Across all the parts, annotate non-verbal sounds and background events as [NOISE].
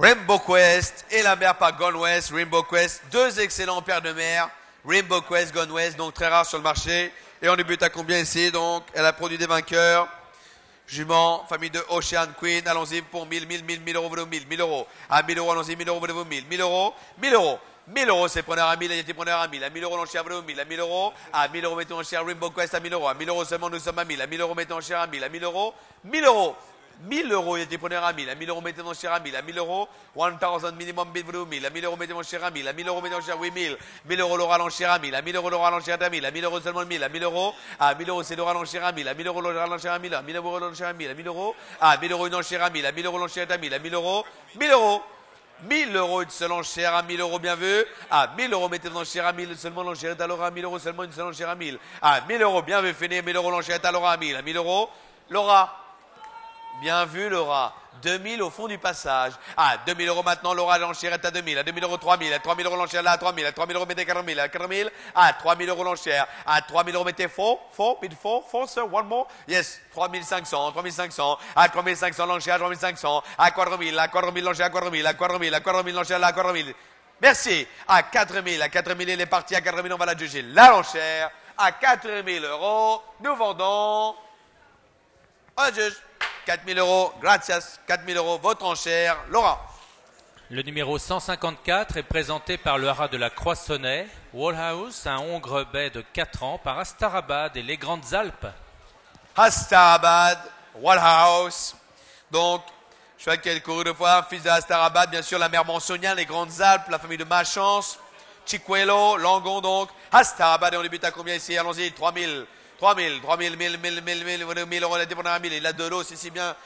Rainbow Quest et la mère par Gone West. Rainbow Quest, deux excellents paires de mères. Rainbow Quest, Gone West, donc très rare sur le marché. Et on débute à combien ici? Donc, elle a produit des vainqueurs. Jument, famille de Ocean Queen, allons-y pour 1000, 1000, 1000, 1000 euros, vous 1000, 1000 euros. À 1000 euros, allons-y, 1000 euros, vous 1000, 1000 euros, 1000 euros. 1000 euros, c'est preneur à 1000, il preneur à 1000. À 1000 euros, l'enchère vaut 1000. À 1000 euros, à 1000 euros, mettons en cher Rainbow Quest à 1000 euros. À 1000 euros seulement, nous sommes à 1000. À 1000 euros, mettons en cher à 1000. À 1000 euros, 1000 euros. 1000 euros, il était preneur à 1000. À 1000 euros, mettez mon cher à 1000. À 1000 euros, 1000 minimum bid vous 1000. À 1000 euros, mettez mon cher à 1000. À 1000 euros, mettez mon cher 8000. 1000 euros, l'aura l'enchère à 1000. À 1000 euros, l'aura l'enchère à 1000. À 1000 euros seulement 1000. À 1000 euros, à 1000 euros, c'est l'aura l'enchère à 1000. À 1000 euros, l'aura l'enchère à 1000. À 1000 euros, l'enchère à 1000. À 1000 euros, à 1000 euros, une enchère à 1000. À 1000 euros, l'enchère à 1000. À 1000 euros, 1000 euros. 1000 euros une seule enchère à 1000 euros, bien vu. À 1000 euros, mettez l'enchère à 1000, seulement l'enchère est alors à 1000 euros, seulement une seule enchère à 1000. À 1000 euros, bien vu, fini, 1000 euros, l'enchère est à 1000. À 1000 euros, Laura. Bien vu, Laura. 2000 au fond du passage. À 2000 euros maintenant, Laura, l'enchère est à 2000. À 2000 euros, 3000. À 3000 euros, l'enchère là, à 3000. À 3000 euros, mettez 4000. À 4000, à 3000 euros, l'enchère. À 3000 euros, mettez faux, faux, bid faux, faux, sir, one more. Yes, 3500, 3500. À 3500, l'enchère, à 3500. À 4000, à 4000, l'enchère, à 4000. À 4000, à 4000, l'enchère là, à 4000. Merci. À 4000, à 4000, il est parti. À 4000, on va la juger. La l'enchère. À 4000 euros, nous vendons. On juge. 4000 euros, gracias, 4000 euros, votre enchère, Laura. Le numéro 154 est présenté par le haras de la Croissonnais, Wallhouse, un hongre baie de 4 ans, par Astarabad et les Grandes Alpes. Astarabad, Wallhouse. Donc, je suis avec couru de fois, fils d'Astarabad, bien sûr, la mère Monsonien, les Grandes Alpes, la famille de Machance, Chiquelo, Langon, donc. Astarabad, et on débute à combien ici? Allons-y, 3000. 3 000, 3 000, 1000, 1000, 1000, 1000, 1000 euros, la dépendance à 1000, il a de l'eau, c'est si bien.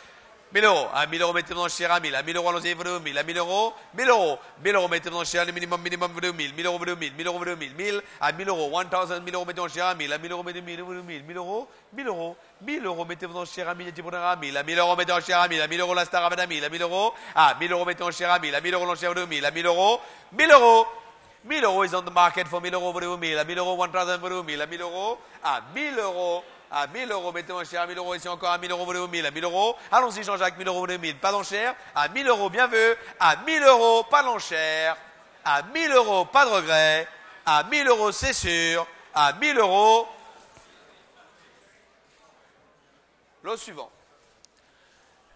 1000 euros, à 1000 euros, mettez dans cher à 1000, à 1000 euros, allons-y, vous 1000, à 1000 euros, 1000 euros, 1000 euros, mettez dans cher, le minimum, minimum, vous 1000, 1000 euros, vous 1000, 1000 euros, vous 1000, 1000, à 1000 euros, 1000, 1000 euros, mettez dans cher à 1000, à 1000 euros, mettez 1000, vous 1000, 1000 euros, 1000 euros, 1000 euros, mettez dans cher à 1000, mettez à 1000, à 1000 euros, mettez dans cher à 1000, à 1000 euros, la star à 1000, à 1000 euros, à 1000 euros, mettez dans cher à 1000, à 1000 euros, l'enchère de 1000, à 1000 euros, 1000 euros, 1000 euros is on the market for 1000 euros, vous 1000, à 1000 euros, 1000, vous 1000, à 1000 euros, à 1000 euros, à 1000 euros, mettez moi cher, à 1000 euros, ici encore à 1000 euros, vous 1000, à 1000 euros. Allons-y, Jean-Jacques, 1000 euros, vous 1000, pas d'enchère. À 1000 euros, bien vu. À 1000 euros, pas d'enchère. À 1000 euros, pas de regret. À 1000 euros, c'est sûr. À 1000 euros. Lot suivant.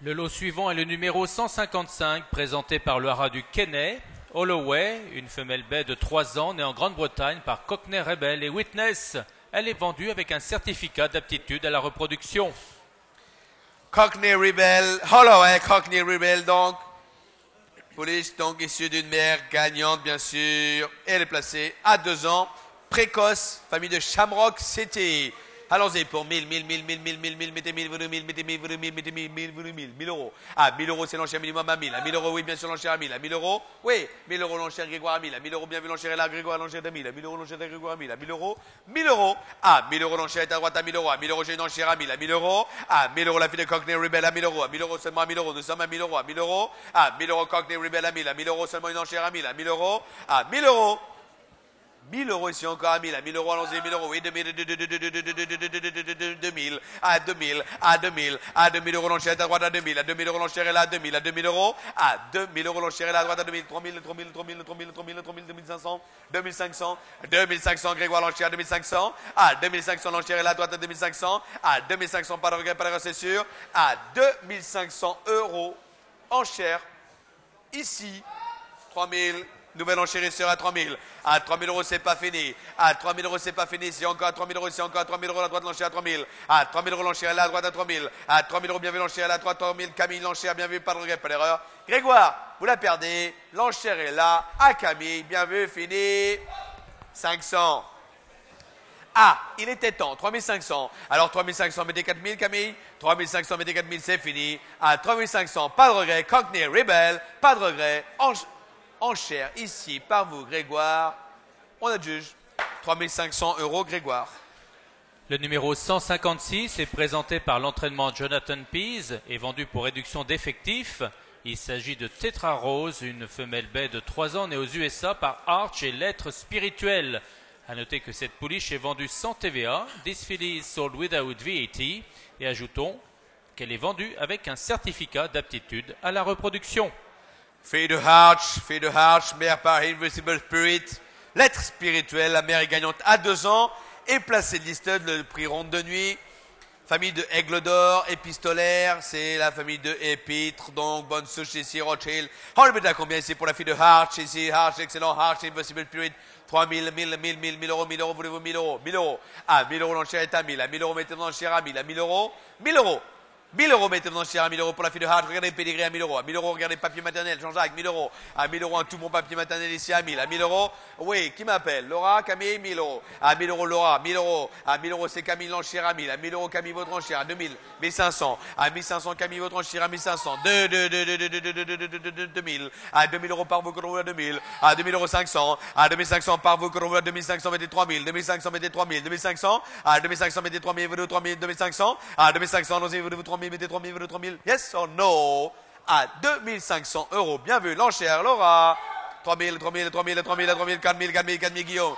Le lot suivant est le numéro 155, présenté par le haras du Kenney. Holloway, une femelle baie de 3 ans, née en Grande-Bretagne par Cockney Rebel et Witness elle est vendue avec un certificat d'aptitude à la reproduction. Cockney Rebel, Holloway Cockney Rebel donc. Police donc issue d'une mère gagnante bien sûr. Elle est placée à deux ans. Précoce, famille de Shamrock City. Allons-y pour 1000, 1000, 1000, 1000, 1000, 1000, 1000, mettez 1000, vous 1000, mettez 1000, vous 1000, mettez 1000, 1000, vous 1000, 1000 euros. Ah, 1000 euros, c'est l'enchère minimum à 1000. À 1000 euros, oui, bien sûr, l'enchère à 1000. À 1000 euros, oui, 1000 euros, l'enchère Grégoire à 1000. À 1000 euros, bien vu, l'enchère est là, Grégoire, à 1000. À 1000 euros, l'enchère de Grégoire à 1000. À 1000 euros, 1000 euros. Ah, 1000 euros, l'enchère à droite à 1000 euros. À 1000 euros, j'ai une enchère à 1000. À 1000 euros, ah, 1000 euros, la fille de Cockney Rebel à 1000 euros. À 1000 euros, seulement à 1000 euros. Nous sommes à 1000 euros. À 1000 euros, ah, 1000 euros, à 1000. À 1000 euros, seulement une enchère à 1000. À 1000 euros, ah, 1000 euros. 1000 euros ici encore à 1000, à 1000 euros, allons-y, 1000 euros, oui, 2000, 2000, à 2000, à 2000, à 2000 euros l'enchère est à droite à 2000, à 2000 euros l'enchère est là à 2000, à 2000 euros, à 2000 euros l'enchère est là à droite à 2000, 3000, 3000, 3000, 3000, 3000, 3000, 2500, 2500, 2500, Grégoire l'enchère à 2500, à 2500 l'enchère est là à droite à 2500, à 2500, pas de regret, pas de regret, c'est sûr, à 2500 euros enchère, ici, 3000, Nouvelle enchérisseur à 3000. À 3000 euros, c'est pas fini. À 3000 euros, c'est pas fini. C'est encore à 3000 euros, c'est encore à 3000 euros. La droite, l'enchère à 3000. À 3000 euros, l'enchère, à droite à 3000. À 3000 euros, bien vu, l'enchère, à 3000. Camille, l'enchère, bien vu, pas de regret, pas d'erreur. Grégoire, vous la perdez. L'enchère est là, à Camille, bien vu, fini. 500. Ah, il était temps, 3500. Alors 3500, mettez 4000, Camille. 3500, mettez 4000, c'est fini. À 3500, pas de regret. Cockney, Rebel, pas de regret. Enchère ici par vous, Grégoire. On adjuge 3500 euros, Grégoire. Le numéro 156 est présenté par l'entraînement Jonathan Pease et vendu pour réduction d'effectifs. Il s'agit de Tetra Rose, une femelle baie de 3 ans née aux USA par Arch et Lettres Spirituelles. A noter que cette pouliche est vendue sans TVA. This filly is sold without VAT. Et ajoutons qu'elle est vendue avec un certificat d'aptitude à la reproduction. Fille de Harch, fille de Harch, mère par Invisible Spirit. Lettre spirituelle, la mère est gagnante à deux ans et placée listed le prix ronde de nuit. Famille de Aigle d'Or, épistolaire, c'est la famille de Épître, donc bonne souche ici, Rothschild. On le à combien ici pour la fille de Harch, ici, Harch, excellent, Harch, Invisible Spirit, 3000, 1000, 1000, 1000, 1000 euros, 1000 euros, voulez-vous 1000 euros, 1000 euros. Ah, 1000 euros l'enchère est à 1000, à 1000 euros mettez-vous l'enchère à 1000, à 1000 euros, 1000 euros. 1000 euros, mettez-vous dans le à 1000 euros pour la fille de Hart. Regardez pédigré à 1000 euros. À 1000 euros, regardez papier maternel. Jean-Jacques, 1000 euros. À 1000 euros, un tout bon papier maternel ici à 1000. À 1000 euros, oui, qui m'appelle? Laura, Camille, 1000 euros. À 1000 euros, Laura, 1000 euros. À 1000 euros, c'est Camille l'enchère à 1000. À 1000 euros, Camille votre enchère à 2000. 1500. À 1500, Camille votre enchère à 1500. 2, 2, 2, 2, 2, 2, 2, 2, 2, 2, 2000. À 2000 euros par vous, à 2000. À 2000 euros 500. À 2500 par vous, à 2500, mettez 3000. 2500, mettez 3000. 2500. À 2500, mettez 3000, vous 3000. 2500. À 2500, allons-y, vous 3000, mettez 3000, vous 3000. Yes or no? À 2500 euros. Bien vu, l'enchère, Laura. 3000, 3000, 3000, 3000, 3000, 4000, 4000, 4000, Guillaume.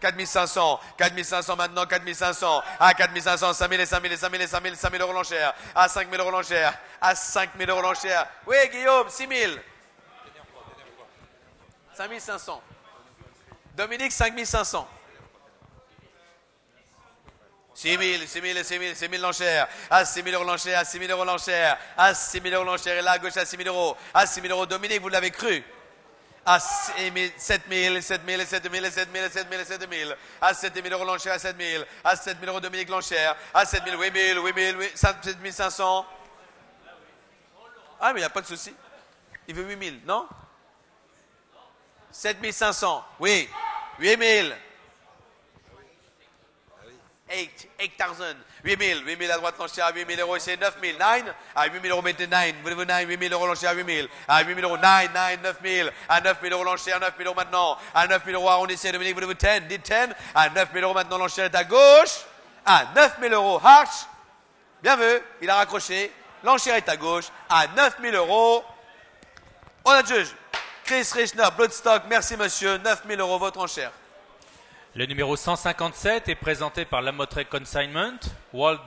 4500, 4500 maintenant, 4500, à 4500, 5000 et 5000 et 5000 et 5000, 5000 euros l'enchère, à 5000 euros l'enchère, à 5000 euros l'enchère. Oui, Guillaume, 6000. 5500. Dominique, 5500. 6 000, 6 000, 6 000, 6 000 l'enchère. À 6 000 euros l'enchère, à 6 000 euros l'enchère. À 6 000 euros l'enchère. Et là, à gauche, à 6 000 euros. À 6 000 euros. Dominique, vous l'avez cru. À 7 000, 7 000, 7 000, 7 000, 7 000, 7 000, 7 000. À 7 000 euros l'enchère, à 7 000. À 7 000 euros Dominique l'enchère. À 7 000, 8 000, 8 000, 7 500. Ah, mais il n'y a pas de souci. Il veut 8 000, non? 7 500. Oui. 8 000. 8, 8000, 8000, 8000 à droite l'enchère à 8000 euros, c'est 9000, 9, à 8000 euros mettez 9, voulez-vous 9, 8000 euros l'enchère à 8000, à 8000 euros, 9, 9, 9000, à 9000 euros l'enchère, 9000 euros maintenant, à 9000 euros arrondissez. Dominique, voulez-vous 10, dites 10, à 9000 euros maintenant est à gauche, à 9000 euros, Harch, bien vu, il a raccroché, l'enchère est à gauche, à 9000 euros, on a juge, Chris Richner, Bloodstock, merci monsieur, 9000 euros votre enchère. Le numéro 157 est présenté par Lamotrey Consignment, Walt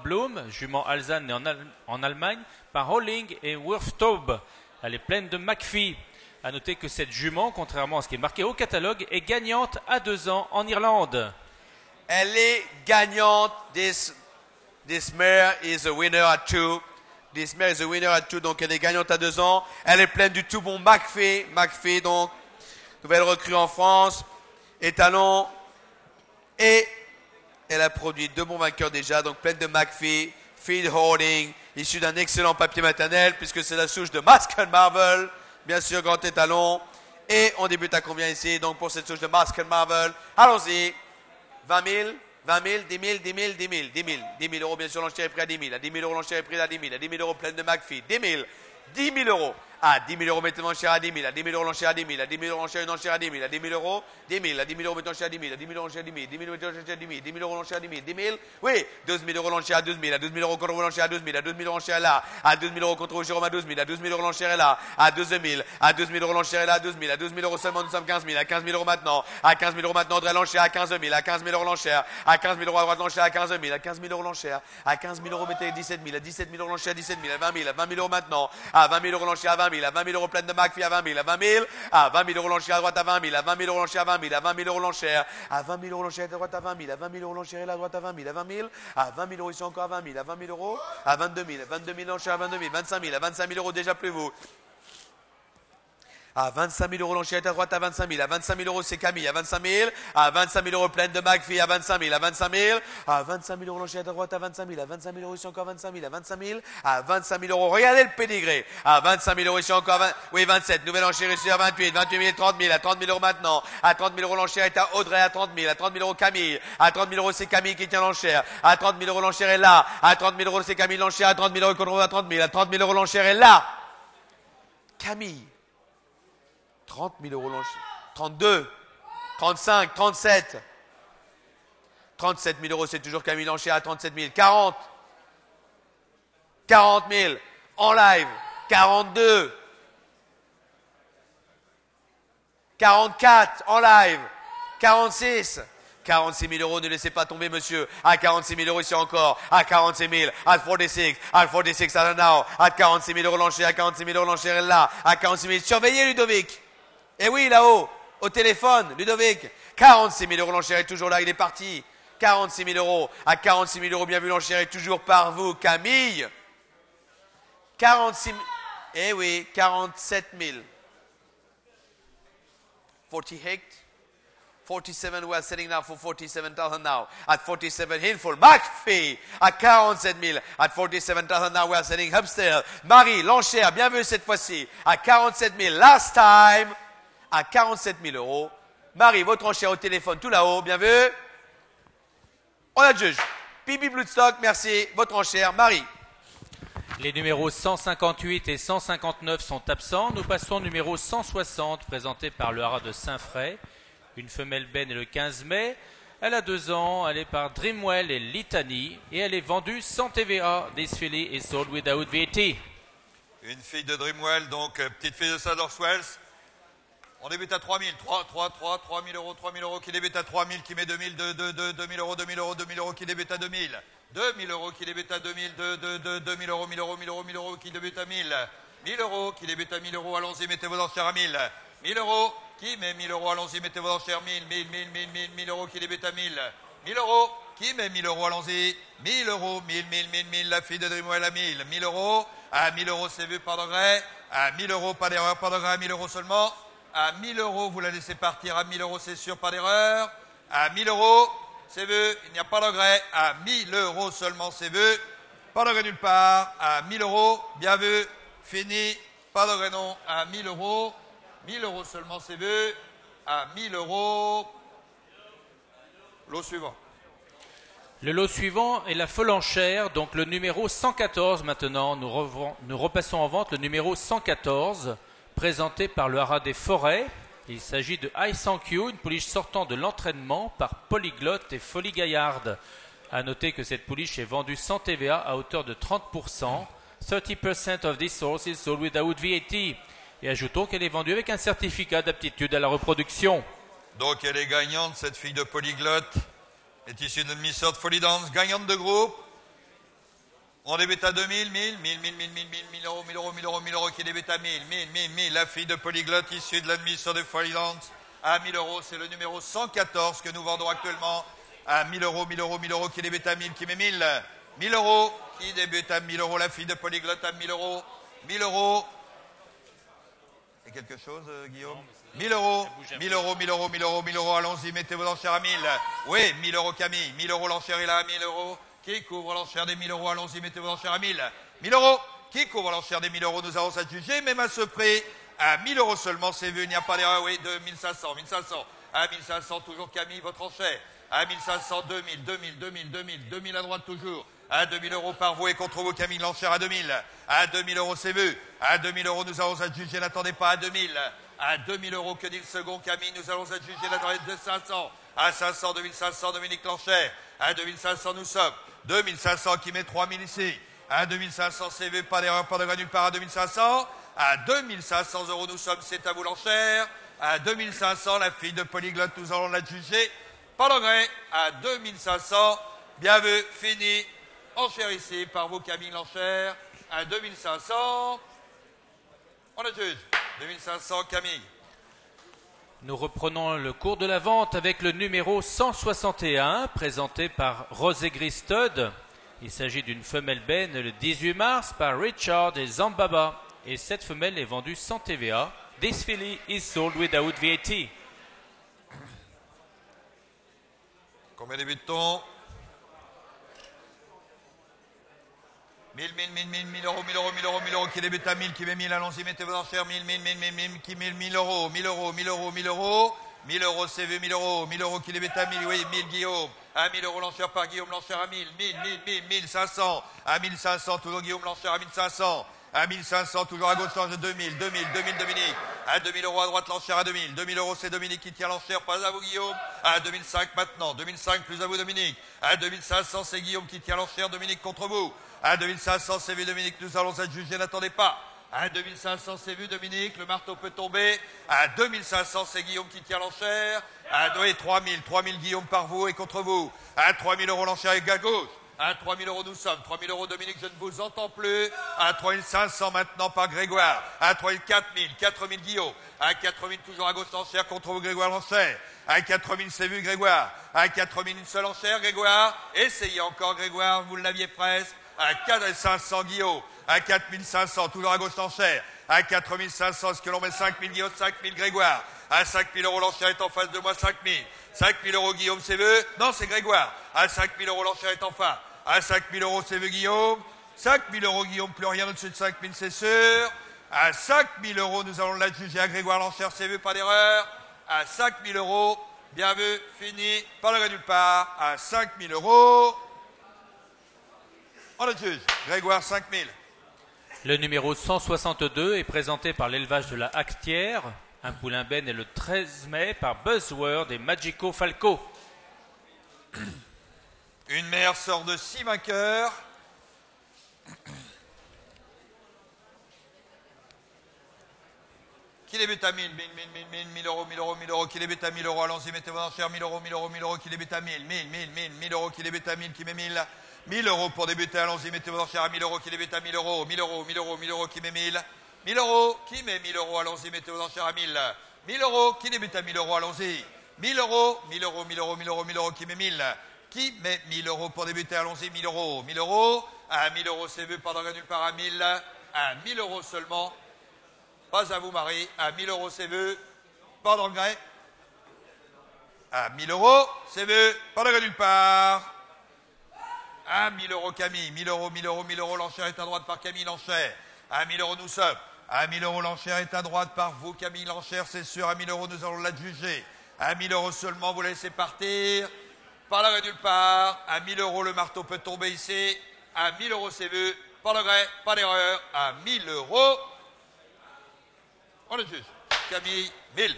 jument Alzane en, en, Allemagne, par Holling et Wurftaub. Elle est pleine de McPhee. À noter que cette jument, contrairement à ce qui est marqué au catalogue, est gagnante à deux ans en Irlande. Elle est gagnante. This, this mare is a winner at two. This mare is a winner at two. Donc elle est gagnante à deux ans. Elle est pleine du tout bon McPhee. McPhee, donc, nouvelle recrue en France. Étalon et elle a produit deux bons vainqueurs déjà, donc pleine de McPhee, Feed Holding, issu d'un excellent papier maternel, puisque c'est la souche de Mask Marvel, bien sûr, grand étalon. Et on débute à combien ici Donc pour cette souche de Mask Marvel, allons-y. 20 000, 20 000, 10 000, 10 000, 10 000, 10 000. 10 000 euros, bien sûr, l'enchère est à 10 000. À 10 000 euros, l'enchère est à 10 000. À 10 000 euros, pleine de McPhee. 10 000, 10 000 euros à 10 000 euros, mettez une enchère à 10 000, à 10 000 euros, l'enchère à 10 000, à 10 000 euros, l'enchère à 10 000, à 10 000 euros, 10 000, à 10 000 euros, mettez enchère à 10 000, à 10 000 euros, l'enchère à 10 000, 10 000 euros, mettez enchère à 10 000, 10 000 euros, l'enchère à 10 000, 10 000, oui, 12 000 euros, l'enchère à 12 000, à 12 000 euros, contre l'enchère à 12 000, à 12 000 euros, l'enchère là, à 12 000 euros, contre Jérôme à 12 000, à 12 000 euros, l'enchère est là, à 12 000, à 12 000 euros, l'enchère est là, à 12 000, à 12 000 euros seulement, nous sommes 15 000, à 15 000 euros maintenant, à 15 000 euros maintenant, André, l'enchère à 15 000, à 15 000 euros, l'enchère, à 15 000 euros à droite, l'enchère à 15 000, à 15 000 euros, l'enchère, à 15 000 euros, mettez 17 000, à 17 000 euros, l'enchère à 17 000, à 20 000, à 20 000 euros maintenant, à 20 000 euros, l'enchère à 20 000, à 20 000 euros, pleine de McPhee à 20 000, à 20 000, à 20 000 euros l'enchère à droite à 20 000, à 20 000 euros l'enchère à 20 000, à 20 000 euros l'enchère, à 20 000 euros l'enchère à droite à 20 000, à 20 000 euros l'enchère à droite à 20 000, à 20 000, à 20 000 euros ici encore à 20 000, à 20 000 euros, à 22 000, à 22 000 l'enchère à 22 000, 25 000, à 25 000 euros déjà plus vous, à 25 000 euros l'enchère à droite à 25 000. À 25 000 euros, c'est Camille. À 25 000. À 25 000 euros, pleine de McPhee. À 25 000. À 25 000. À 25 000 euros l'enchère à droite à 25 000. À 25 000 euros, ici encore 25 000. À 25 000. À 25 000 euros. Regardez le pédigré. À 25 000 euros, ici encore 20... Oui, 27. Nouvelle enchère ici à 28. 28 000, 30 000. À 30 000 euros maintenant. À 30 000 euros l'enchère est à Audrey à 30 000. À 30 000 euros, Camille. À 30 000 euros, c'est Camille qui tient l'enchère. À 30 000 euros, l'enchère est là. À 30 000 euros, c'est Camille l'enchère. À 30 000 euros, à 30 000. À 30 000 euros, l'enchère est là. Camille. 30 000 euros l'enchère. 32, 35, 37. 37 000 euros, c'est toujours Camille Lancher à 37 000. 40. 40 000 en live. 42. 44 en live. 46. 46 000 euros, ne laissez pas tomber, monsieur. À 46 000 euros ici encore. À 46 000. À 46. À 46 à. À 46 000 euros l'enchère. À 46 000 euros l'enchère là. À 46 000. Surveillez, Ludovic. Eh oui, là-haut. Au téléphone, Ludovic. 46 000 euros l'enchère est toujours là. Il est parti. 46 000 euros. À 46 000 euros, bien vu, l'enchère est toujours par vous, Camille. 46 000. Eh oui, 47 000. 48. 47, we are setting now for 47,000 now. At 47, Hinful, McPhee, à 47 000. At 47,000 now, we are setting upstairs. Marie, l'enchère, bien vu cette fois-ci. À 47 000, last time. À 47 000 euros. Marie, votre enchère au téléphone tout là-haut, bien vu. On a le juge. Bibi Bloodstock, merci. Votre enchère, Marie. Les numéros 158 et 159 sont absents. Nous passons au numéro 160, présenté par le haras de Saint-Fray. Une femelle benne le 15 mai. Elle a deux ans, elle est par Dreamwell et Litany et elle est vendue sans TVA. This filly is sold without VAT. Une fille de Dreamwell, donc euh, petite fille de Sadorf-Wells. On débute à 3000, 3, 3, 3, 3000 euros, 3000 euros qui débute à 3000, qui met 2000, 2, 2, 2, 2000 euros, 2000 euros, 2000 euros qui débute à 2000. 2000 euros qui débute à 2000, 2, 2, 2, 2000 euros, 1000 euros, 1000 euros, 1000 euros qui débute à 1000. 1000 euros qui débute à 1000 euros, allons-y, mettez vos enchères à 1000. 1000 euros qui met 1000 euros, allons-y, mettez vos enchères 1000, 1000, 1000, 1000, 1000, 1000 euros qui débute à 1000. 1000 euros qui met 1000 euros, allons-y. 1000 euros, 1000, 1000, 1000, 1000, la fille de Dreamwell à 1000. 1000 euros, à 1000 euros c'est vu, pas d'engrais. À 1000 euros, pas d'erreur, pas d'engrais, à 1000 euros seulement. À 1000 euros, vous la laissez partir. À 1000 euros, c'est sûr, pas d'erreur. À 1000 euros, c'est vu, il n'y a pas d'engrais. À 1000 euros seulement, c'est vu. Pas d'engrais nulle part. À 1000 euros, bien vu, fini. Pas d'engrais non. À 1000 euros, 1000 euros seulement, c'est vu. À 1000 euros, l'eau suivant. Le lot suivant est la folle enchère, donc le numéro 114 maintenant. Nous repassons en vente le numéro 114, présenté par le haras des forêts. Il s'agit de High Thank You, une pouliche sortant de l'entraînement par Polyglotte et Folie Gaillarde. À noter que cette pouliche est vendue sans TVA à hauteur de 30%. 30% of this source is sold without VAT. Et ajoutons qu'elle est vendue avec un certificat d'aptitude à la reproduction. Donc elle est gagnante, cette fille de polyglotte est issue d'une mission de Folie Dance, gagnante de groupe. On débute à 2000, 1000, 1000, 1000, 1000, 1000, 1000, 1000 euros, 1000 euros, 1000 euros, 1000 euros qui débute à 1000, 1000, 1000, 1000. La fille de polyglotte issue de l'admission de Dance à 1000 euros, c'est le numéro 114 que nous vendons actuellement à 1000 euros, 1000 euros, 1000 euros qui débute à 1000, qui met 1000. 1000 euros qui débute à 1000 euros, la fille de polyglotte à 1000 euros, 1000 euros. Et quelque chose, euh, Guillaume? 1000 euros, 1000 euros, 1000 euros, 1000 euros, 1000 euros, allons-y, mettez vos enchères à 1000. Oui, 1000 euros Camille, 1000 euros l'enchère est là, 1000 euros. Qui couvre l'enchère des 1000 euros, allons-y, mettez vos enchères à 1000. 1000 euros, qui couvre l'enchère des 1000 euros, nous avons juger, même à ce prix, à 1000 euros seulement, c'est vu, il n'y a pas d'erreur, oui, de 1500, 1500. À 1500, toujours Camille, votre enchère. À 1500, 2000, 2000, 2000, 2000, 2000 à droite toujours. À 2000 euros par vous et contre vous, Camille, l'enchère à 2000. À 2000 euros, c'est vu. À 2000 euros, nous allons à juger, n'attendez pas à 2000. À 2000 euros, que dit le second, Camille, nous allons à juger, n'attendez de 500. À 500, 2500, Dominique Lancher. À 2500, nous sommes. 2500 qui met 3000 ici. À 2500, c'est vu, pas d'erreur, pas de gras nulle part. À 2500. À 2500 euros, nous sommes, c'est à vous l'enchère. À 2500, la fille de polyglotte, nous allons la juger. Pas d'engrais. À 2500, bien vu, fini. Enchère ici par vous, Camille Lancher. À 2500, on la juge. 2500, Camille. Nous reprenons le cours de la vente avec le numéro 161 présenté par Rosé Gristud. Il s'agit d'une femelle benne le 18 mars par Richard et Zambaba. Et cette femelle est vendue sans TVA. This filly is sold without VAT. Combien débute-t-on 1000, 1000, 1000, 1000, 1000 euros, 1000 euros, 1000 euros, 1000 euros, qui débute à 1000, qui met 1000, allons-y, mettez vos enchères, 1000, 1000, 1000, 1000, 1000, qui met 1000 euros, 1000 euros, 1000 euros, 1000 euros, 1000 euros CV, 1000 euros, 1000 euros qui débute à 1000, oui, 1000 Guillaume, à 1000 euros l'enchère par Guillaume, l'enchère à 1000, 1000, 1000, 1000, 1500, à 1500, toujours Guillaume, l'enchère à 1500, à 1500, toujours à gauche, de 2000, 2000, 2000, Dominique, à 2000 euros à droite, l'enchère à 2000, 2000 euros, c'est Dominique qui tient l'enchère, pas à vous Guillaume, à 2005 maintenant, 2005 plus à vous Dominique, à 2500, c'est Guillaume qui tient l'enchère, Dominique contre vous, à 2500, c'est vous Dominique, nous allons adjuger, n'attendez pas, À 2500, c'est vu, Dominique. Le marteau peut tomber. À 2500, c'est Guillaume qui tient l'enchère. À oui, 3000. 3000, Guillaume par vous et contre vous. À 3000 euros l'enchère avec à gauche. À 3000 euros, nous sommes. 3000 euros, Dominique, je ne vous entends plus. À 3500 maintenant par Grégoire. À 3000, 4000. 4000, Guillaume. À 4000, toujours à gauche l'enchère contre vous, Grégoire l'enchère. À 4000, c'est vu, Grégoire. À 4000, une seule enchère, Grégoire. Essayez encore, Grégoire, vous l'aviez presque. À 4500, Guillaume. À 4500, toujours à gauche l'enchère. À 4500, est-ce que l'on met 5000, Guillaume 5000, Grégoire. À 5000 euros, l'enchère est en face de moi, 5000. 5000 euros, Guillaume, c'est vu Non, c'est Grégoire. À 5000 euros, l'enchère est en face. À 5000 euros, c'est vu, Guillaume. 5000 euros, Guillaume, plus rien au-dessus de 5000, c'est sûr. À 5000 euros, nous allons l'adjuger à Grégoire l'enchère, c'est vu, pas d'erreur. À 5000 euros, bien vu, fini, pas le nulle part. À 5000 euros, on adjuge. Grégoire, 5000. Le numéro 162 est présenté par l'élevage de la Actière. Un poulain ben est le 13 mai par Buzzword et Magico Falco. Une mère sort de 6 vainqueurs. Qui débute à 1000, 1000, 1000, 1000, 1000, 1000 euros, 1000 euros, 1000 euros, qui débute à 1000 euros, allons-y, mettez vos enchères, 1000 euros, 1000 euros, 1000 euros, qui débute à 1000, 1000, 1000, 1000, 1000 euros, qui débute à 1000, qui met 1000, 1000 euros pour débuter, allons-y, mettez vos enchères à 1000 euros, qui débute à 1000 euros, 1000 euros, 1000 euros, 1000 euros, qui met 1000, 1000 euros, qui met 1000 euros, allons-y, mettez vos enchères à 1000, 1000 euros, qui débute à 1000 euros, allons-y, 1000 euros, 1000 euros, 1000 euros, 1000 euros, 1000 euros, qui met 1000, qui met 1000 euros pour débuter, allons-y, 1000 euros, 1000 euros, à 1000 euros, c'est vu, pendant nulle part à 1000, à 1000 euros seulement, pas à vous, Marie. À 1000 euros, c'est vu. Pas d'engrais. À 1000 euros, c'est vu. Pas d'engrais nulle part. À 1000 euros, Camille. 1000 euros, 1000 euros, 1000 euros. L'enchère est à droite par Camille L'enchère. À 1000 euros, nous sommes. À 1000 euros, l'enchère est à droite par vous, Camille L'enchère, c'est sûr. À 1000 euros, nous allons l'adjuger. À 1000 euros seulement, vous laissez partir. Pas d'engrais nulle part. À 1000 euros, le marteau peut tomber ici. À 1000 euros, c'est vu. Pas d'engrais, pas d'erreur. À 1000 euros. On le juge. Camille, 1000.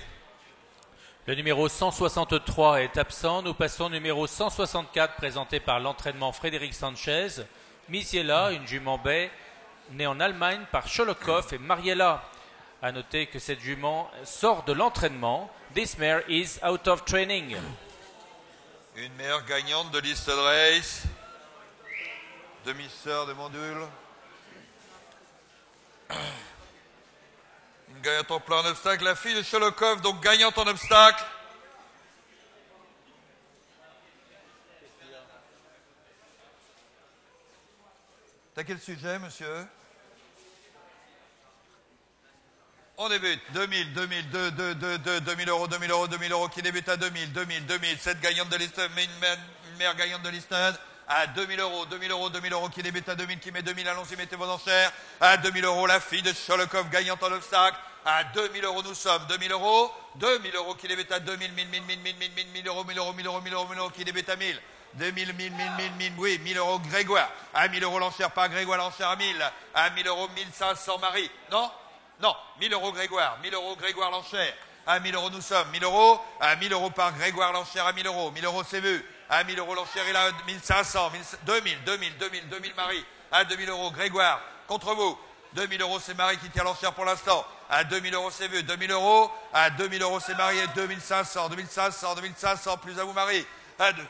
Le numéro 163 est absent. Nous passons au numéro 164 présenté par l'entraînement Frédéric Sanchez. Misiela, une jument baie, née en Allemagne par Sholokov et Mariella. À noter que cette jument sort de l'entraînement. This mare is out of training. Une meilleure gagnante de de race. Demi-sœur de Mondule. Une gagnante en plein obstacle. La fille de Sholokov, donc gagnante en obstacle. T'as quel sujet, monsieur? On débute. 2000, 2000, 2, 2, 2, 2, 2000 euros, 2000 euros, 2000 euros, qui débute à 2000, 2000, 2000, cette gagnante de mais une, mère- gagnante de liste à 2000 euros, 2000 euros, 2000 euros, qui débute à 2000, qui met 2000, allons-y, mettez vos enchères, à 2000 euros, la fille de Sholokov, gagnante en obstacle, à 2000 euros, nous sommes, 2000 euros, 2000 euros, qui débute à 2000, 1000, 1000, 1000, 1000, 1000, 1000, 1000 euros, 1000 euros, 1000 euros, 1000 euros, 1000 euros, qui débute à 1000, 2000, 1000, 1000, 1000, 1000, oui, 1000 euros, Grégoire, à 1000 euros, l'enchère, pas Grégoire, l'enchère à 1000, à 1000 euros, 1500, Marie, non non, 1000 euros Grégoire, 1000 euros Grégoire l'enchère. À 1000 euros nous sommes, 1000 euros, à 1000 euros par Grégoire l'enchère à 1000 euros, 1000 euros c'est vu, à 1000 euros l'enchère est là, 1500, 2000, 2000, 2000, 2000 Marie, à 2000 euros Grégoire, contre vous, 2000 euros c'est Marie qui tient l'enchère pour l'instant, à 2000 euros c'est vu, 2000 euros, à 2000 euros c'est Marie et 2500, 2500, 2500, plus à vous Marie, à, deux-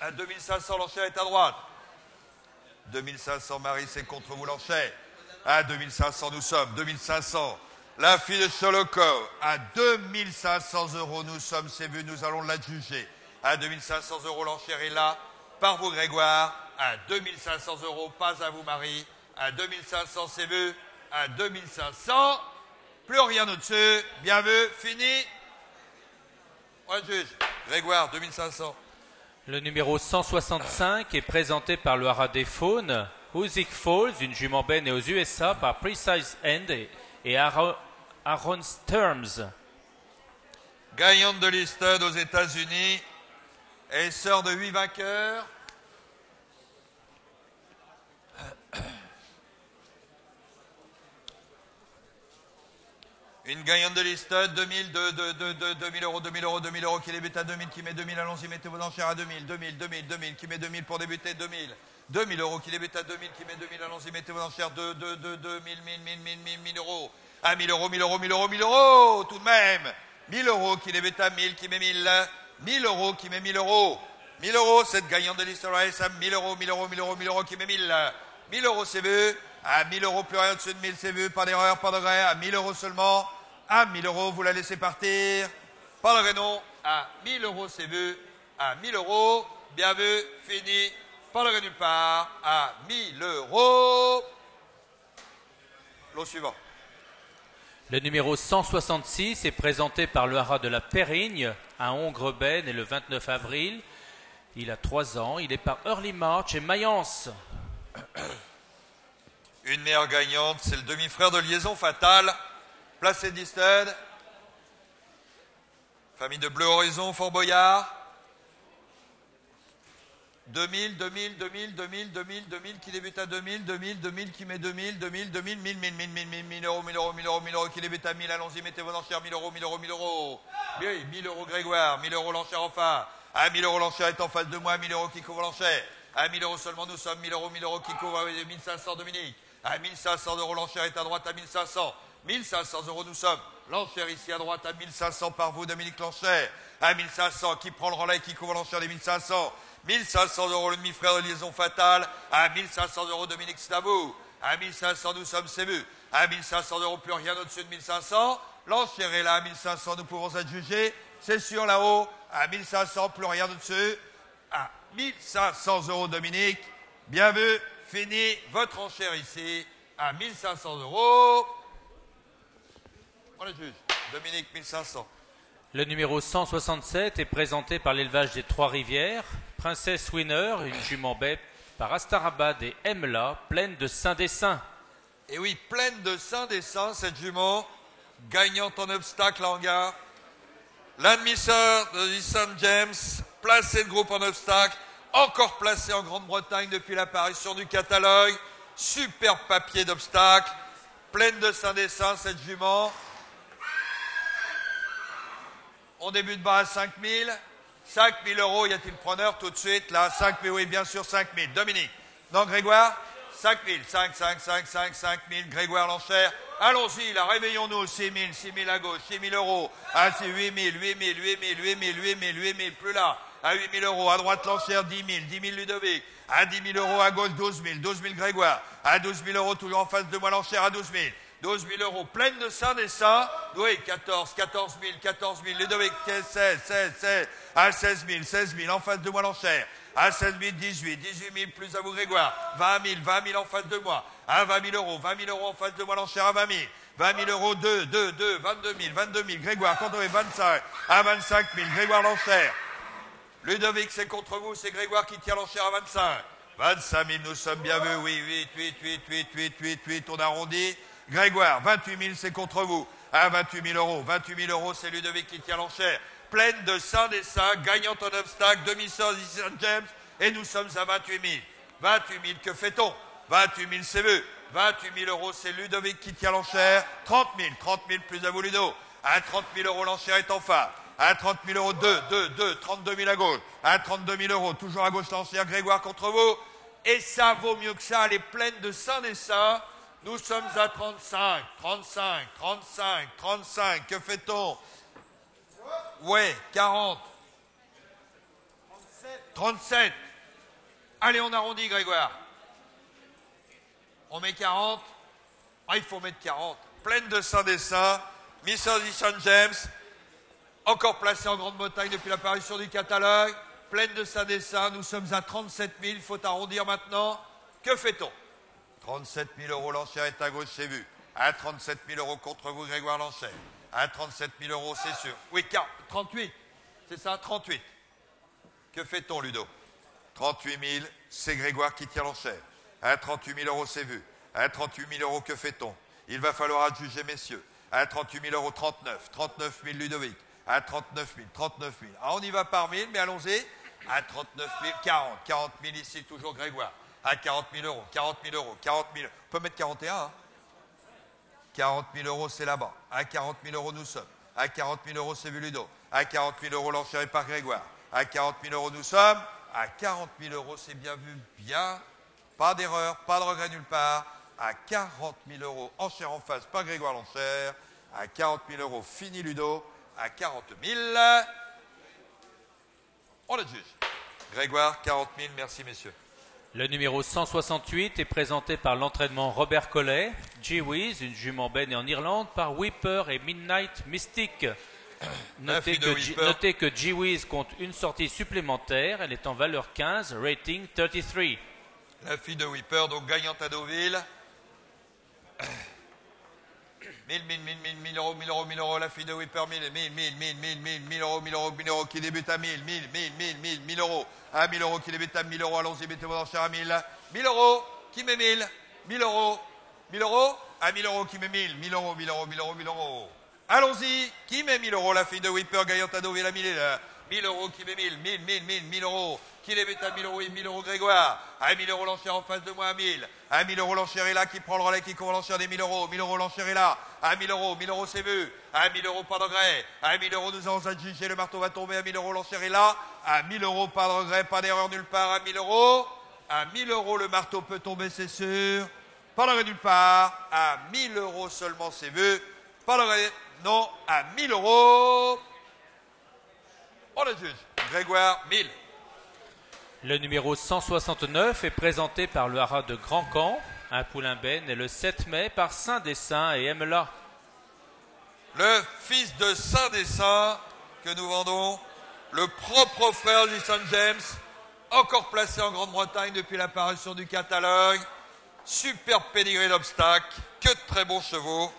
à 2500 l'enchère est à droite, 2500 Marie, c'est contre vous l'enchère. À 2500 nous sommes, 2500. La fille de Sholokov, à 2500 euros nous sommes, c'est vu, nous allons la juger. À 2500 euros l'enchère est là, par vous Grégoire. À 2500 euros, pas à vous Marie. À 2500 c'est vu, à 2500, plus rien au-dessus. Bien vu, fini. On juge. Grégoire, 2500. Le numéro 165 est présenté par le haras des Faunes. Falls, une jument baie née aux USA par Precise End et, et Aaron, Aaron Sturms. gagnante de l'Easton aux États-Unis et sœur de huit vainqueurs. Une gagnante de l'Easton, 2000, 2, 2, 2, 2, 2000 euros, 2000 euros, 2000 euros, qui débute à 2000, qui met 2000, allons-y, mettez vos enchères à 2000, 2000, 2000, 2000, qui met 2000 pour débuter, 2000, 2000 euros qui débute à 2000, qui met 2000, allons-y, mettez vos enchères, 2, 2, 2, 2, 1000, 1000, 1000, 1000, 1000, 1000 euros. À 1000 euros, 1000 euros, 1000 euros, 1000 euros, tout de même. 1000 euros qui débute à 1000, qui met 1000, 1000 euros qui met 1000 euros. 1000 euros, cette gagnante de l'Easter Race à 1000 euros, 1000 euros, 1000 euros, 1000 euros qui met 1000. 1000 euros c'est vu. À 1000 euros, plus rien au-dessus de 1000 c'est vu. Pas d'erreur, pas de gré. À 1000 euros seulement. À 1000 euros, vous la laissez partir. Pas de gré, non. À 1000 euros c'est vu. À 1000 euros, bien vu, fini. Pas de nulle part. À 1000 euros. L'eau suivant. Le numéro 166 est présenté par le de la Périgne à Hongre-Baie, né le 29 avril. Il a 3 ans. Il est par Early March et Mayence. [COUGHS] Une meilleure gagnante, c'est le demi-frère de liaison fatale, placé d'Easton. Famille de Bleu Horizon, Fort Boyard. 2000, 2000, 2000, 2000, 2000, 2000 qui débute à 2000, 2000, 2000 qui met 2000, 2000, 2000, 1000, 1000, 1000, 1000, 1000, 1000 euros, 1000 euros, 1000 euros, 1000 euros qui débute à 1000, allons-y, mettez vos enchères, 1000 euros, 1000 euros, 1000 euros. Bien, 1000 euros Grégoire, 1000 euros l'enchère enfin. À 1000 euros l'enchère est en face de moi, 1000 euros qui couvre l'enchère. À 1000 euros seulement, nous sommes 1000 euros, 1000 euros qui couvre 1500 Dominique. À 1500 euros l'enchère est à droite à 1500. 1500 euros nous sommes. Ici à droite à 1500 par vous, Dominique. À 1500, qui prend le relais, qui couvre des 1500. 1500 euros le demi-frère de liaison fatale. À 1500 euros, Dominique, c'est à vous. À 1500, nous sommes sévus. À 1500 euros, plus rien au-dessus de 1500. L'enchère est là à 1500, nous pouvons être jugés. C'est sûr là-haut. À 1500, plus rien au-dessus. À 1500 euros, Dominique. Bien vu. Fini votre enchère ici à 1500 euros. On le juge. Dominique, 1500. Le numéro 167 est présenté par l'élevage des Trois-Rivières. Princesse Winner, une jument baie par Astarabad et Emla, pleine de saints dessins. Et oui, pleine de saints dessins, cette jument, gagnante en obstacle en gare. L'admisseur de St. James, placé de groupe en obstacle, encore placé en Grande-Bretagne depuis l'apparition du catalogue. Superbe papier d'obstacle, pleine de saints dessins, cette jument. On débute bas à 5000. 5000 euros, y a-t-il preneur tout de suite Là, 5000, oui, bien sûr, 5000. Dominique. Non, Grégoire? 5000. 5, 5, 5, 5, 5000. Grégoire l'enchère. Allons-y, là, réveillons-nous. 6000, 6000 à gauche, 6000 euros. Ah, c'est 8000, 8000, 8000, 8000, 8000, 8000, plus là. À 8000 euros. À droite, l'enchère, 10 000, 10 000 Ludovic. À 10 000 euros, à gauche, 12 000, 12 000 Grégoire. À 12 000 euros, toujours en face de moi, l'enchère, à 12 000. 12 000 euros, pleine de saints des saints. Oui, 14, 14 000, 14 000, Ludovic, 16, 16, 16, à 16 000, 16 000, en face de moi l'enchère. À 16 000, 18, 18 000, plus à vous Grégoire. 20 000, 20 000 en face de moi. À 20 000 euros, 20 000 euros en face de moi l'enchère à 20 000. 20 000 euros, 2, 2, 2, 22 000, 22 000, Grégoire, quand on est 25, à 25 000, Grégoire l'enchère. Ludovic, c'est contre vous, c'est Grégoire qui tient l'enchère à 25. 25 000, nous sommes bien vus, oui, 8, 8, 8, 8, 8, 8, 8, on arrondit. Grégoire, 28 000, c'est contre vous. À 28 000 euros. 28 000 euros, c'est Ludovic qui tient l'enchère. Pleine de saints des saints, gagnante en obstacle, demi-sœur St. James, et nous sommes à 28 000. 28 000, que fait-on? 28 000, c'est vu. 28 000 euros, c'est Ludovic qui tient l'enchère. 30 000, 30 000, plus à vous Ludo. À 30 000 euros, l'enchère est en phare. À 30 000 euros, 2, 2, 2, 32 000 à gauche. À 32 000 euros, toujours à gauche l'enchère, Grégoire contre vous. Et ça vaut mieux que ça, elle est pleine de saints des saints. Nous sommes à 35, 35, 35, 35. Que fait-on? Ouais, 40. 37. Allez, on arrondit, Grégoire. On met 40. Ah, il faut mettre 40. Pleine de saints des saints. Mrs. St. James. Encore placée en Grande-Bretagne depuis l'apparition du catalogue. Pleine de saints des saints. Nous sommes à 37 000. Il faut arrondir maintenant. Que fait-on? 37 000 euros, l'enchère est à gauche, c'est vu. À 37 000 euros contre vous, Grégoire l'enchère. À 37 000 euros, c'est sûr. Oui, 38. C'est ça, 38. Que fait-on, Ludo? 38 000, c'est Grégoire qui tient l'enchère. À 38 000 euros, c'est vu. À 38 000 euros, que fait-on? Il va falloir adjuger, messieurs. À 38 000 euros, 39. 39 000, Ludovic. À 39 000, 39 000. Ah, on y va par mille, mais allons-y. À 39 000, 40. 40 000 ici, toujours Grégoire à 40 000 euros, 40 000 euros, 40 000 On peut mettre 41, hein 40 000 euros, c'est là-bas. À 40 000 euros, nous sommes. À 40 000 euros, c'est Ludo. À 40 000 euros, l'enchère par Grégoire. À 40 000 euros, nous sommes. À 40 000 euros, c'est bien vu, bien pas d'erreur, pas de regret nulle part, à 40 000 euros, enchère en face par Grégoire Lancher, à 40 000 euros, fini Ludo, à 40 000. On le juge. Grégoire, 40 000, merci messieurs. Le numéro 168 est présenté par l'entraînement Robert Collet, G-Wiz, une jument benne en Irlande, par Whipper et Midnight Mystic. [COUGHS] Notez que, G- Whipper. notez que G-Wiz compte une sortie supplémentaire, elle est en valeur 15, rating 33. La fille de Whipper, donc gagnante à Deauville. [COUGHS] 1000, 1000, 1000, 1000, 1000 euros, 1000 euros, 1000 euros, la fille de Whipper, 1000, 1000, 1000, 1000, 1000, 1000, 1000 euros, 1000 euros, 1000 euros, qui débute à 1000, 1000, 1000, 1000, 1000, 1000 euros, à 1000 euros, qui débute à 1000 euros, allons-y, mettez-vous dans à 1000, 1000 euros, qui met 1000, 1000 euros, 1000 euros, à 1000 euros, qui met 1000, 1000 euros, 1000 euros, 1000 euros, 1000 euros. Allons-y, qui met 1000 euros, la fille de Whipper, à 1000, 1000 euros, qui met 1000, 1000, 1000, 1000, 1000 euros, qui débute à 1000 euros et 1000 euros Grégoire, à 1000 euros l'enchère en face de moi à 1000, à 1000 euros l'enchère est là, qui prend le relais, qui court l'enchère des 1000 euros, 1000 euros l'enchère est là, à 1000 euros, 1000 euros c'est vu, à 1000 euros pas de regret, à 1000 euros nous allons adjuger, le marteau va tomber, à 1000 euros l'enchère est là, à 1000 euros pas de regret, pas d'erreur nulle part, à 1000 euros, à 1000 euros le marteau peut tomber c'est sûr, pas de regret nulle part, à 1000 euros seulement c'est vu, pas de regret, non, à 1000 euros, on le juge, Grégoire, 1000. Le numéro 169 est présenté par le haras de Grand Camp, un poulain benne, et le 7 mai par Saint-Dessin et Emela. le fils de Saint des Saints que nous vendons, le propre frère du Saint James, encore placé en Grande-Bretagne depuis l'apparition du catalogue, superbe pédigré d'obstacle, que de très bons chevaux,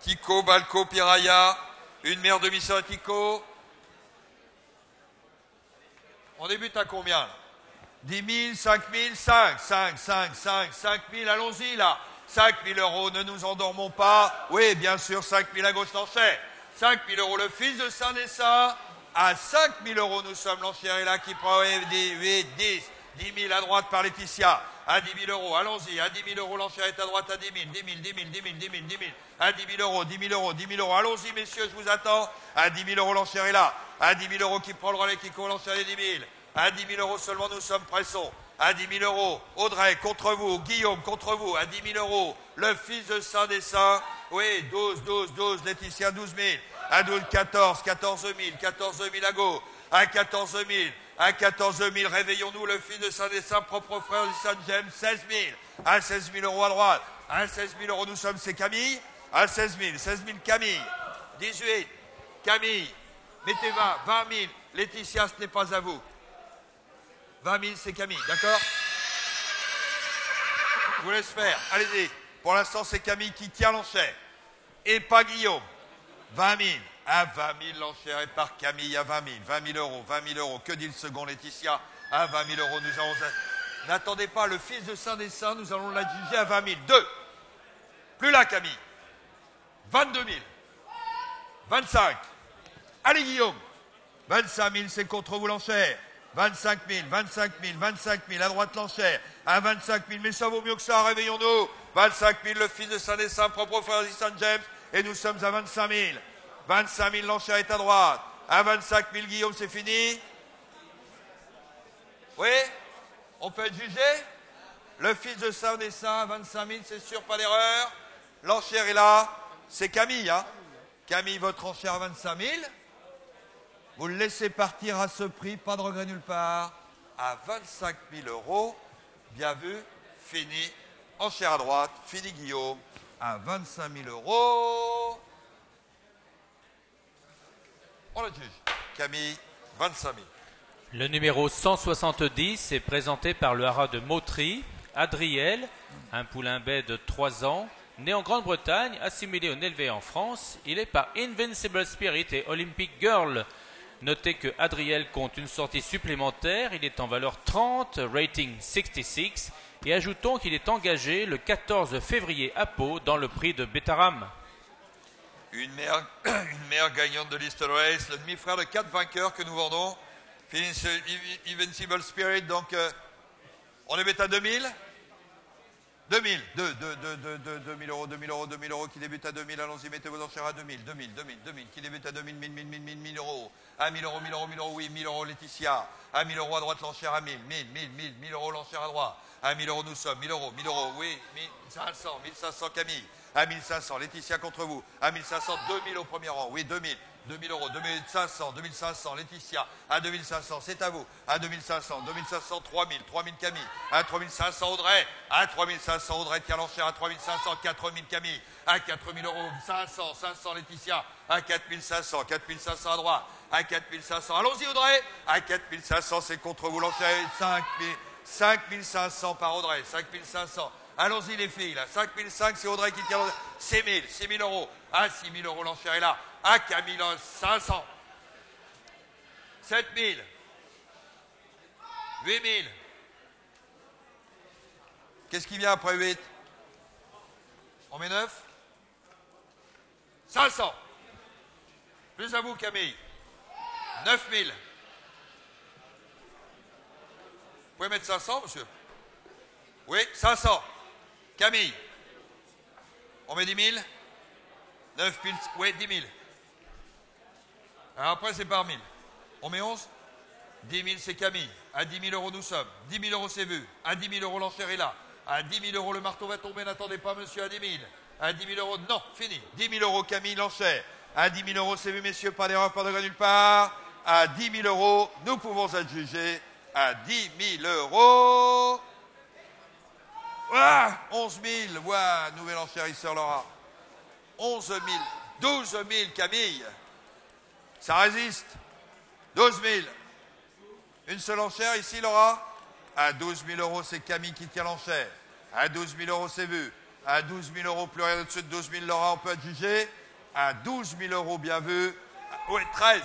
Kiko, Balco, Piraya, une mère de mission à Kiko. On débute à combien 10 000, 5 000, 5, 5, 5, 5, 5 000, allons-y là. 5 000 euros, ne nous endormons pas. Oui, bien sûr, 5 000 à gauche l'enchère. 5 000 euros, le fils de Saint-Dessin. À 5 000 euros, nous sommes l'enchère est là qui prend 10, 8, 10, 10 000 à droite par Laetitia. À 10 000 euros, allons-y. À 10 000 euros, l'enchère est à droite à 10 000, 10 000, 10 000, 10 000, 10 000, 10 000. À 10 000 euros, 10 000 euros, 10 000 euros. Allons-y, messieurs, je vous attends. À 10 000 euros, l'enchère est là. À 10 000 euros, qui prend le relais, qui court l'enchère est 10 000. À 10 000 euros seulement, nous sommes pressons. À 10 000 euros, Audrey contre vous, Guillaume contre vous. À 10 000 euros, le fils de Saint-Dessin. Oui, 12, 12, 12, Laetitia, 12 000. À 12, 14, 14 000, 14 000 à gauche. À 14 000, à 14 000, réveillons-nous, le fils de Saint-Dessin, propre frère du Saint-James, 16 000. À 16 000 euros à droite. À 16 000 euros, nous sommes, c'est Camille. À 16 000, 16 000 Camille. 18, Camille. Mettez 20, 20 000. Laetitia, ce n'est pas à vous. 20 000, c'est Camille, d'accord Je vous laisse faire. Allez-y. Pour l'instant, c'est Camille qui tient l'enchère. Et pas Guillaume. 20 000. À 20 000, l'enchère est par Camille à 20 000. 20 000 euros, 20 000 euros. Que dit le second, Laetitia À 20 000 euros, nous allons... N'attendez pas, le fils de Saint-Dessin, nous allons l'adjuger à 20 000. Deux. Plus là, Camille. 22 000. 25. Allez, Guillaume. 25 000, c'est contre vous l'enchère. 25 000, 25 000, 25 000, à droite l'enchère. À 25 000, mais ça vaut mieux que ça, réveillons-nous. 25 000, le fils de Saint-Dessin, propre frère de Saint-James, et nous sommes à 25 000. 25 000, l'enchère est à droite. À 25 000, Guillaume, c'est fini Oui On peut être jugé Le fils de Saint-Dessin, à 25 000, c'est sûr, pas d'erreur. L'enchère est là. C'est Camille, hein Camille, votre enchère à 25 000. Vous le laissez partir à ce prix, pas de regret nulle part, à 25 000 euros. Bien vu, fini. Enchère à droite, fini Guillaume, à 25 000 euros. On le juge. Camille, 25 000. Le numéro 170 est présenté par le haras de Mautry, Adriel, un poulain bai de 3 ans, né en Grande-Bretagne, assimilé au élevé en France. Il est par Invincible Spirit et Olympic Girl. Notez que Adriel compte une sortie supplémentaire, il est en valeur 30, rating 66, et ajoutons qu'il est engagé le 14 février à Pau dans le prix de Betaram. [CLEARS THROAT] Une mère, gagnante de l'Easter Race, le demi-frère de quatre vainqueurs que nous vendons. Invincible Spirit, donc euh, on les met à 2000 2000, 2, 2, 2, 2, 2, 2000 euros, 2000 euros, 2000 euros, qui débute à 2000, allons-y, mettez vos enchères à 2000, 2000, 2000, 2000, qui débute à 2000, 1000, 1000, 1000, 1000, 1000 euros, à 1000 euros, 1000 euros, 1000 euros, oui, 1000 euros, Laetitia, à 1000 euros à droite, l'enchère à 1000, 1000, 1000, 1000, 1000 euros, l'enchère à droite, À 1000 euros, nous sommes. 1000 euros, 1000 euros, oui. 1500, 1500 Camille. À 1500, Laetitia contre vous. À 1500, 2000 au premier rang. Oui, 2000. 2000 euros, 2500, 2500, Laetitia, à 2500, c'est à vous, à 2500, 2500, 3000, 3000 Camille, à 3500 Audrey, à 3500 Audrey, tiens l'enchère, à 3500, 4000 Camille, à 4000 euros, 500, 500 Laetitia, à 4500, 4500 à droite, à 4500, allons-y Audrey, à 4500, c'est contre vous, l'enchère 5000, 5500 par Audrey, 5500, Allons-y les filles, là. 5005, c'est Audrey qui tient. 6 000, 6 000 euros. À 6 000 euros, l'enchère est là. À Camille, 500. 7 000. 8 000. Qu'est-ce qui vient après 8 On met 9 500. Plus à vous, Camille. 9 000. Vous pouvez mettre 500, monsieur? Oui, 500. Camille. On met 10 000 9 000. Oui, 10 000. Alors après, c'est par 1000. On met 11 10 000, c'est Camille. À 10 000 euros, nous sommes. 10 000 euros, c'est vu. À 10 000 euros, l'enchère est là. À 10 000 euros, le marteau va tomber. N'attendez pas, monsieur, à 10 000. À 10 000 euros, non, fini. 10 000 euros, Camille, l'enchère. À 10 000 euros, c'est vu, messieurs, pas d'erreur, pas de nulle part. À 10 000 euros, nous pouvons adjuger. À 10 000 euros. Ah 11 000, voilà, nouvel enchérisseur Laura. 11 000, 12 000 Camille. Ça résiste. 12 000. Une seule enchère ici, Laura À 12 000 euros, c'est Camille qui tient l'enchère. À 12 000 euros, c'est vu. À 12 000 euros, plus rien au-dessus de 12 000, Laura, on peut adjuger. À 12 000 euros, bien vu. Oui, 13.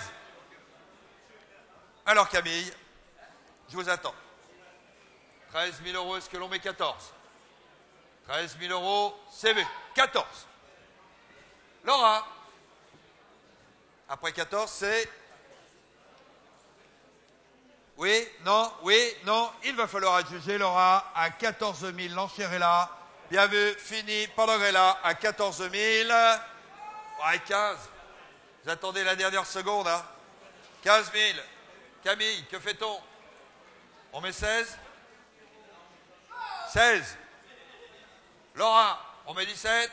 Alors, Camille, je vous attends. 13 000 euros, est-ce que l'on met 14 13 000 euros, CV. 14. Laura. Après 14, c'est. Oui, non, oui, non. Il va falloir adjuger Laura à 14 000. L'enchère est là. Bien vu, fini. là à 14 000. Ouais, 15. Vous attendez la dernière seconde, hein 15 000. Camille, que fait-on? On met 16 16. Laura, on met 17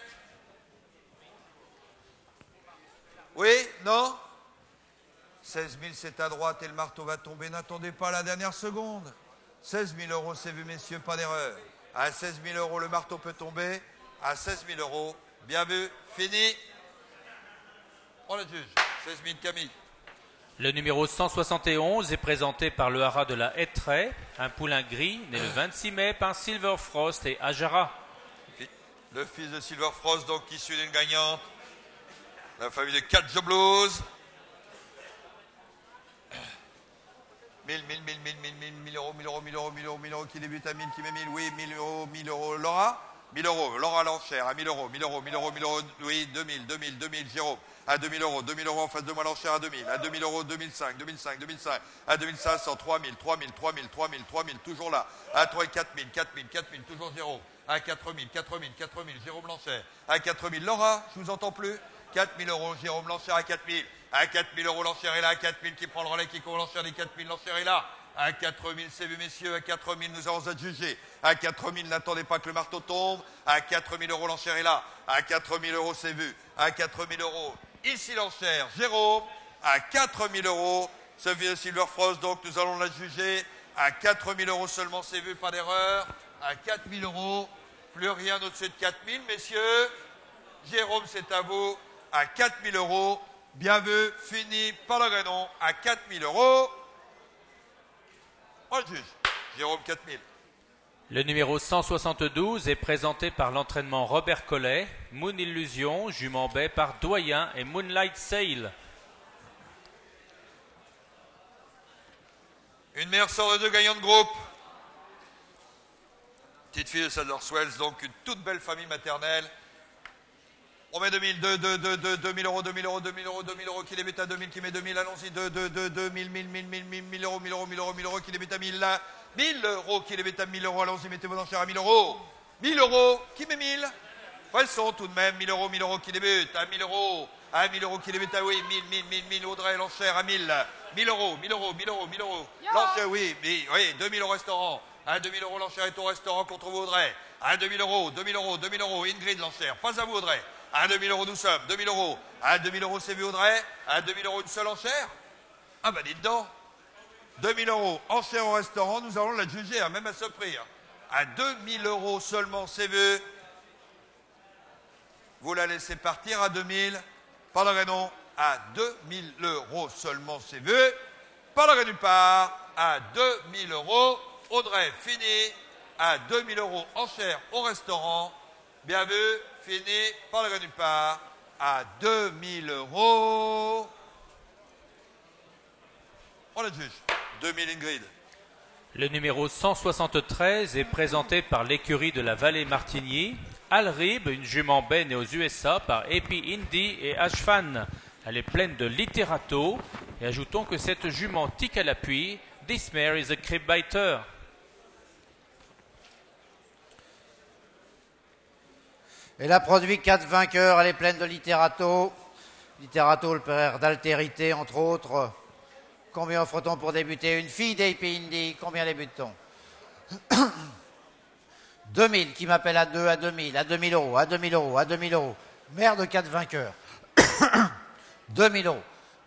Oui Non 16 000, c'est à droite et le marteau va tomber. N'attendez pas la dernière seconde. 16 000 euros, c'est vu, messieurs, pas d'erreur. À 16 000 euros, le marteau peut tomber. À 16 000 euros, bien vu, fini. On le juge. 16 000, Camille. Le numéro 171 est présenté par le haras de la Hétraie, un poulain gris né le 26 mai par Silver Frost et Ajara le fils de Silver Frost, donc issu d'une gagnante, la famille de 4 Joblows. 1000, 1000, 1000, 1000, 1000, 1000, 1000 euros, 1000 euros, 1000 euros, 1000 euros, 1000 euros, qui débute à 1000, qui met 1000, oui, 1000 euros, 1000 euros, Laura 1000 euros, Laura l'enchère à 1000 euros, 1000 euros, 1000 euros, 1000 euros, oui, 2000, 2000, 2000, Jérôme, à 2000 euros, 2000 euros en face de moi l'enchère à 2000, à 2000 euros, 2005, 2005, 2005, à 2500, 3000, 3000, 3000, 3000, 3000, toujours là, à 3 4000, 4000, 4000, toujours Jérôme, à 4000, 4000, 4000, Jérôme Blanchet, à 4000, Laura, je vous entends plus, 4000 euros, Jérôme Blanchet à 4000, à 4000 euros, l'enchère est là, à 4000 qui prend le relais, qui court l'enchère des 4000, l'enchère est là, à 4000, c'est vu messieurs, à 4000, nous allons adjuger, à 4000, n'attendez pas que le marteau tombe, à 4000 euros, l'enchère est là, à 4000 euros, c'est vu, à 4000 euros, ici l'enchère, Jérôme, à 4000 euros, ce vieux Silver Frost, donc nous allons la juger, à 4000 euros seulement, c'est vu, pas d'erreur, à 4000 euros, plus rien au-dessus de 4 000, messieurs. Jérôme, c'est à vous. À 4 000 euros. Bien vu, fini par le granon. À 4 000 euros. On le juge. Jérôme, 4 000. Le numéro 172 est présenté par l'entraînement Robert Collet, Moon Illusion, jument baie par Doyen et Moonlight Sail. Une meilleure sorte de deux gagnants de groupe. Petite fille de Sadler Swells, donc une toute belle famille maternelle. On met 2000, 2, 2, 2, 2, 2000 euros, 2000 euros, 2000 euros, 2000 euros, qui débute à 2000, qui met 2000, allons-y, 2, 2, 2, 2, 1000, 1000, 1000, 1000, 1000, 1000 euros, 1000 euros, 1000 euros, 1000 euros, qui débute à 1000, là, 1000 euros, qui débute à 1000 euros, allons-y, mettez vos enchères à 1000 euros. 1000 euros, qui met 1000 Elles sont tout de même 1000 euros, 1000 euros qui débute, à 1000 euros, à 1000 euros qui débute à oui, 1000, 1000, 1000, 1000, Audrey, l'enchère à 1000, 1000 euros, 1000 euros, 1000 euros, 1000 euros, l'enchère, oui, oui, 2000 au restaurant, À 2000 euros, l'enchère est au restaurant contre vous, Audrey. À 2000 euros, 2000 euros, 2000 euros, Ingrid, l'enchère. Pas à vous, Audrey. À 2000 euros, nous sommes. 2000 euros. À 2000 euros, c'est vu, Audrey. À 2000 euros, une seule enchère. Ah, bah, dites donc. 2000 euros, enchère au restaurant, nous allons la juger, hein, même à ce prix. hein. À 2000 euros seulement, c'est vu. Vous la laissez partir à 2000. Pas de raison. À 2000 euros seulement, c'est vu. Pas de nulle part. À 2000 euros. Audrey, fini. À 2000 euros, enchère au restaurant. Bien vu. Fini. Pas de nulle part. À 2000 euros. On la juge. 2000 Ingrid. Le numéro 173 est présenté par l'écurie de la vallée Martigny. Alrib, une jument baie née aux USA par Epi Indy et Ashfan. Elle est pleine de littérato. Et ajoutons que cette jument tique à l'appui. This mare is a crib biter. Elle a produit quatre vainqueurs, elle est pleine de littérato. Littérato, le père d'altérité, entre autres. Combien offre-t-on pour débuter Une fille d'AP Indy, combien débute-t-on 2000, qui m'appelle à 2, à 2000, à 2000 euros, à 2000 euros, à 2000 euros. Mère de quatre vainqueurs. 2000 euros.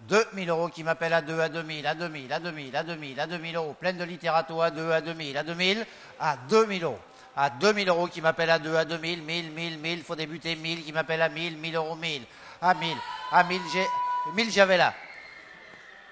2000 euros qui m'appelle à 2, à 2000, à 2000, à 2000, à 2000, à 2000 euros. Pleine de littérato à 2, à 2000, à 2000, à 2000 euros. À 2000 euros qui m'appelle à 2, à 2000, 1000, 1000, 1000, faut débuter 1000 qui m'appelle à 1000, 1000 euros, 1000. À 1000, à 1000, j'ai, 1000 j'avais là.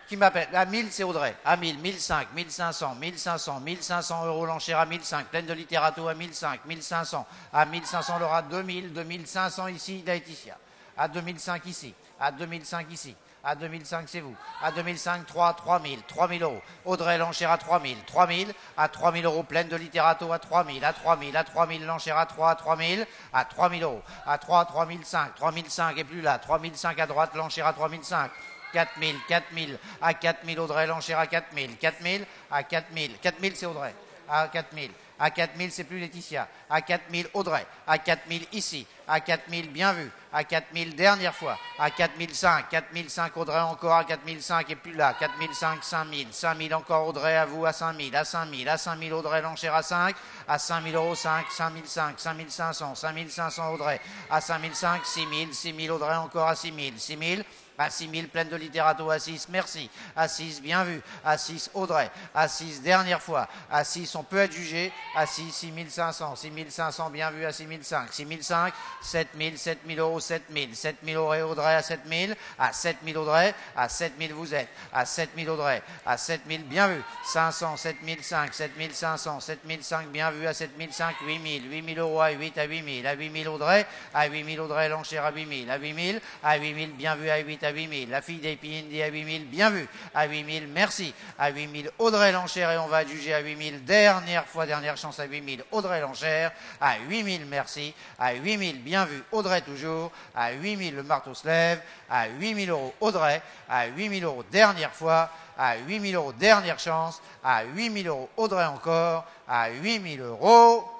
Qui m'appelle À 1000, c'est Audrey. À 1000, 1005, 1500, 1500, 1500 euros l'enchère à 1005. Pleine de littérato à 1005, 1500. À 1500, elle aura 2000, 2500 ici, Laetitia. À 2005 ici. À 2005 ici. À 2005, c'est vous. À 2005, 3, 3000, 3000 euros. Audrey, l'enchère à 3000, 3000. À 3000 euros, pleine de littérato à 3000, à 3000, à 3000, l'enchère à 3, à 3000, à 3000 euros. À 3, 3005, 3005 et plus là. 3005 à droite, l'enchère à 3005. 4000, 4000, à 4000, Audrey, l'enchère à 4000, 4000, à 4000, 4000, c'est Audrey, à 4000, à 4000, c'est plus Laetitia, à 4000, Audrey, à 4000, ici, à 4000, bien vu, à 4000, dernière fois, à 4005, 4005, Audrey, encore. À 4005, et plus là, 4005, 5000, 5000, encore Audrey, à vous, à 5000, à 5000, à 5000, Audrey, l'enchère à 5, à 5000 euros, 5, 5005, 5500, 5500, Audrey, à 5005, 6000, 6000, Audrey, encore à 6000, 6000, à 6000, pleine de littérato, à 6, merci. À 6, bien vu. À 6, Audrey. À 6, dernière fois. À 6, on peut être jugé. À 6, 6500. 6500, bien vu. À 6005. 6005, 7000, 7000 euros, 7000. 7000 euros, Audrey, à 7000. À 7000, Audrey. À 7000, vous êtes. À 7000, Audrey. À 7000, bien vu. 500, 7005, 7500, 7005, bien vu. À 7005, 8000. 8000 euros, à 8, à 8000. À 8000, Audrey. À 8000, Audrey, l'enchère à 8000. À 8000, à 8000, bien vu. À 8, à 8000. La fille d'Epindy à 8000, bien vu. À 8000, merci. À 8000, Audrey l'enchère et on va juger à 8000. Dernière fois, dernière chance à 8000. Audrey l'enchère. À 8000, merci. À 8000, bien vu. Audrey toujours. À 8000, le marteau se lève. À 8000 euros, Audrey. À 8000 euros, dernière fois. À 8000 euros, dernière chance. À 8000 euros, Audrey encore. À 8000 euros,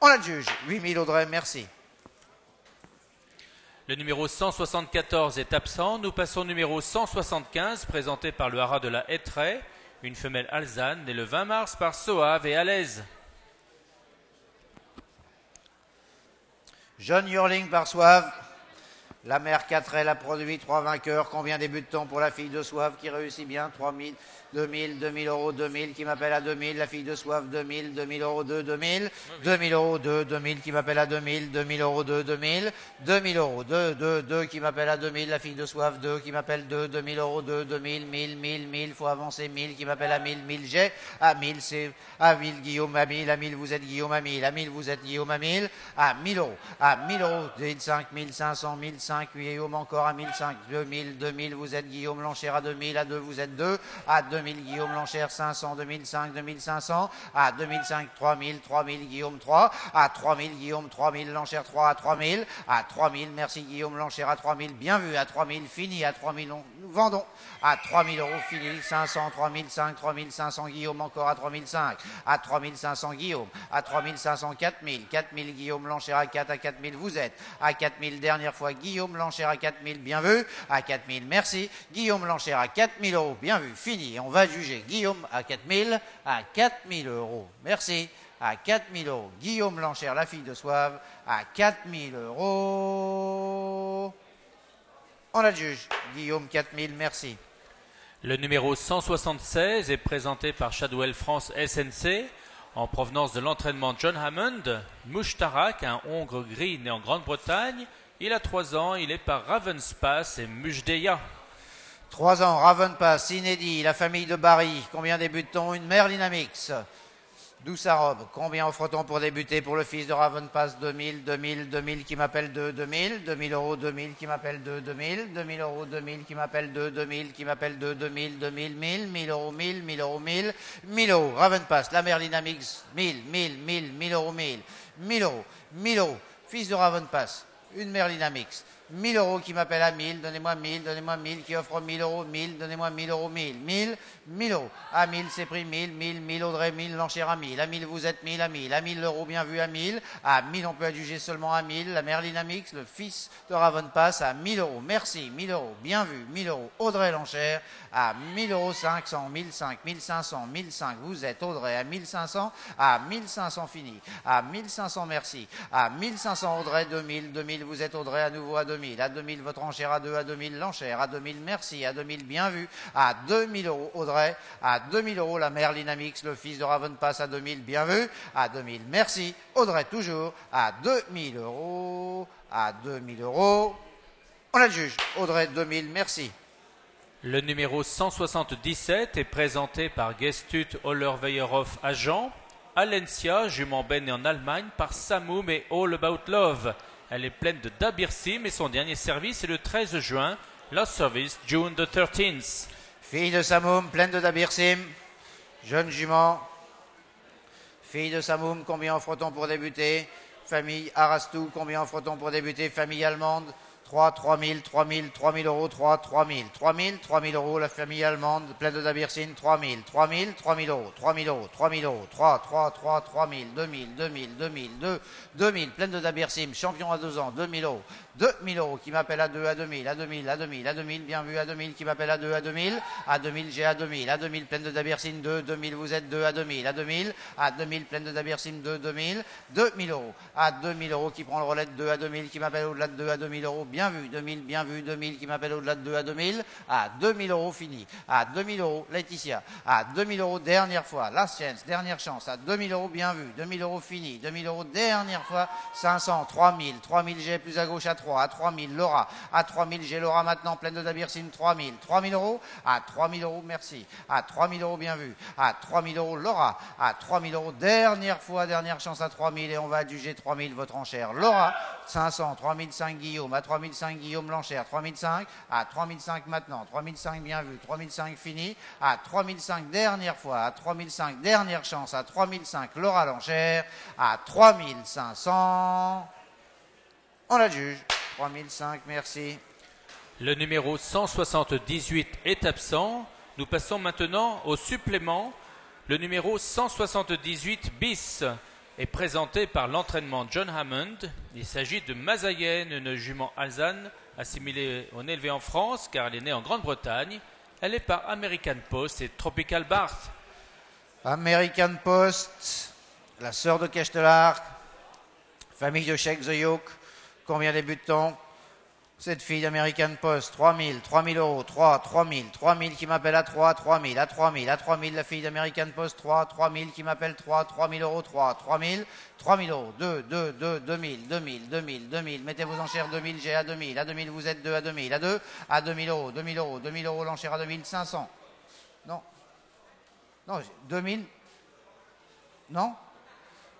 on la juge. 8000 Audrey, merci. Le numéro 174 est absent. Nous passons au numéro 175, présenté par le haras de la Hétraie, une femelle alzane née le 20 mars par Soave et Alaise. John Yurling par Soave. La mère 4 elle a produit trois vainqueurs. Combien débute-t-on pour la fille de Soave qui réussit bien? 3000, 2000, 2000 euros, 2000 qui m'appelle à 2000. La fille de Soave 2000, 2000 euros 2, 2000. 2000 euros 2, 2000 qui m'appelle à 2000. 2000 euros 2, 2000. 2000 euros 2, 2, 2 qui m'appelle à 2000. La fille de Soave 2 qui m'appelle 2. 2000 euros 2, 2000, 1000, 1000, 1000. Faut avancer 1000 qui m'appelle à 1000. 1000 j'ai. À 1000 c'est à 1000 Guillaume à 1000. À 1000 vous êtes Guillaume à 1000. À 1000 vous êtes Guillaume à 1000. À 1000 euros. À 1000 euros 1005, 1500, 1005. Guillaume encore à 1005. 2000, 2000 vous êtes Guillaume l'enchère à 2000. À 2 vous êtes 2. À 2000 Guillaume l'enchère 500, 2005, 2500. À 2005 3000, 3000 Guillaume 3. À 3000 Guillaume 3000 l'enchère 3 à 3000. À 3000 merci Guillaume l'enchère à 3000. Bien vu. À 3000 fini. À 3000 on- nous vendons. À 3000 euros fini. 500, 3005, 3500 Guillaume encore à 3005. À 3500 Guillaume. À 3500 4000. 4000 Guillaume l'enchère à 4 à 4000 vous êtes. À 4000 dernière fois Guillaume l'enchère à 4000, bien vu, à 4000, merci. Guillaume l'enchère à 4000 euros, bien vu, fini. On va juger Guillaume à 4000, à 4000 euros, merci. À 4000 euros. Guillaume l'enchère, la fille de Soave, à 4000 euros. On a le juge. Guillaume 4000, merci. Le numéro 176 est présenté par Shadwell France SNC en provenance de l'entraînement John Hammond. Mushtarak, un hongre gris né en Grande-Bretagne. Il a 3 ans, il est par Ravenspass et Mujdeya. 3 ans, Ravenpass, inédit, la famille de Barry. Combien débute-t-on Une Merlinamix. D'où sa robe Combien offre-t-on pour débuter pour le fils de Ravenpass 2000, 2000, 2000 qui m'appelle 2, 2000, 2000 euros, 2000 qui m'appelle 2, 2000, 2000 euros, 2000 qui m'appelle 2, 2000 qui m'appelle 2, 2000, 2000, 1000, 1000 euros, 1000, 1000 euros, 1000, 1000 euros, Ravenpass, la Merlinamix, 1000, 1000, 1000, 1000 euros, 1000, 1000 euros, 1000 euros, fils de Ravenpass, une Merlinamix, 1000 euros qui m'appelle à 1000, donnez-moi 1000, donnez-moi 1000, qui offre 1000 euros, 1000, donnez-moi 1000 euros, 1000, 1000, 1000 euros. À 1000, c'est pris 1000, 1000, 1000, Audrey, 1000, l'enchère à 1000. À 1000, vous êtes 1000, à 1000. À 1000 euros, bien vu, à 1000. À 1000, on peut adjuger seulement à 1000. La Merlinamix, le fils de Ravenpass, à 1000 euros. Merci, 1000 euros, bien vu, 1000 euros. Audrey, l'enchère, à 1000 euros, 500, 1005, 1500, 1005. Vous êtes Audrey, à 1500. À 1500, fini. À 1500, merci. À 1500, Audrey, 2000, 2000, vous êtes Audrey, à nouveau à 2000. À 2000, votre enchère à 2, à 2000, l'enchère. À 2000, merci. À 2000, bien vu. À 2000 euros, Audrey. À 2000 euros, la Merlinamix, le fils de Ravenpass, à 2000, bien vu. À 2000, merci. Audrey, toujours. À 2000 euros. À 2000 euros. On a le juge. Audrey, 2000, merci. Le numéro 177 est présenté par Gestut Hollerweierhoff agent. Alencia, jument Ben en Allemagne, par Samoum et All About Love. Elle est pleine de Dabirsim et son dernier service est le 13 juin. Last service, June the 13th. Fille de Samoum, pleine de Dabirsim. Jeune jument. Fille de Samoum, combien offre-t-on pour débuter? Famille Arastou, combien offre-t-on pour débuter? Famille allemande 3, 3000, 3000, 3000 euros, 3, 3000, 3000, 3000 euros, la famille allemande, pleine de Dabirsine, 3000, 3000, 3000 euros, 3000 euros, 3000 euros, 3, 3, 3, 3000, 2000, 2000, 2000, 2, 2000, pleine de Dabirsim, champion à 2 ans, 2000 euros, 2000 euros, qui m'appelle à 2, à 2000, à 2000, à 2000, à 2000, bien vu, à 2000, qui m'appelle à 2, à 2000, à 2000, j'ai à 2000, à 2000, pleine de Dabirsine, 2, 2000, vous êtes 2, à 2000, à 2000, à 2000, pleine de Dabirsine, 2, 2000, 2000 euros, à 2000 euros, qui prend le relais de 2 à 2000, qui m'appelle au-delà de 2 à 2000 euros, bien vu, 2000, bien vu, 2000, qui m'appelle au-delà de 2 à 2000, à 2000 euros, fini, à 2000 euros, Laetitia, à 2000 euros, dernière fois, last chance, dernière chance, à 2000 euros, bien vu, 2000 euros, fini, 2000 euros, dernière fois, 500, 3000, 3000, j'ai plus à gauche à 3, à 3000, Laura, à 3000, j'ai Laura maintenant, pleine de Dabirsine, 3000, 3000 euros, à 3000 euros, merci, à 3000 euros, bien vu, à 3000 euros, Laura, à 3000 euros, dernière fois, dernière chance à 3000, et on va adjuger 3000, votre enchère, Laura, 500, 3005, Guillaume, à 3005, Guillaume Blanchère, 3005, à 3005 maintenant, 3005, bien vu, 3005, fini, à 3005, dernière fois, à 3005, dernière chance, à 3005, Laura Lanchère, à 3500, on la juge, 3005, merci. Le numéro 178 est absent. Nous passons maintenant au supplément. Le numéro 178 bis est présenté par l'entraînement John Hammond. Il s'agit de Mazayen, une jument alzane assimilée au élevée en France car elle est née en Grande-Bretagne. Elle est par American Post et Tropical Barth. American Post, la sœur de Castelar, famille de Sheikh The Yoke, combien débute-t-on Cette fille d'American Post, 3000, 3000 euros, 3, 3000, 3000 qui m'appelle à 3, 3000, à 3000, à 3000, la fille d'American Post, 3, 3000 qui m'appelle 3, 3000 euros, 3, 3000, 3000 euros, 2, 2, 2, 2000, 2000, 2000, 2000, mettez vos enchères 2000, j'ai à 2000, à 2000 vous êtes 2 à 2000, à 2, à 2000 euros, 2000 euros, 2000 euros l'enchère à 2500. Non, non, j'ai 2000 Non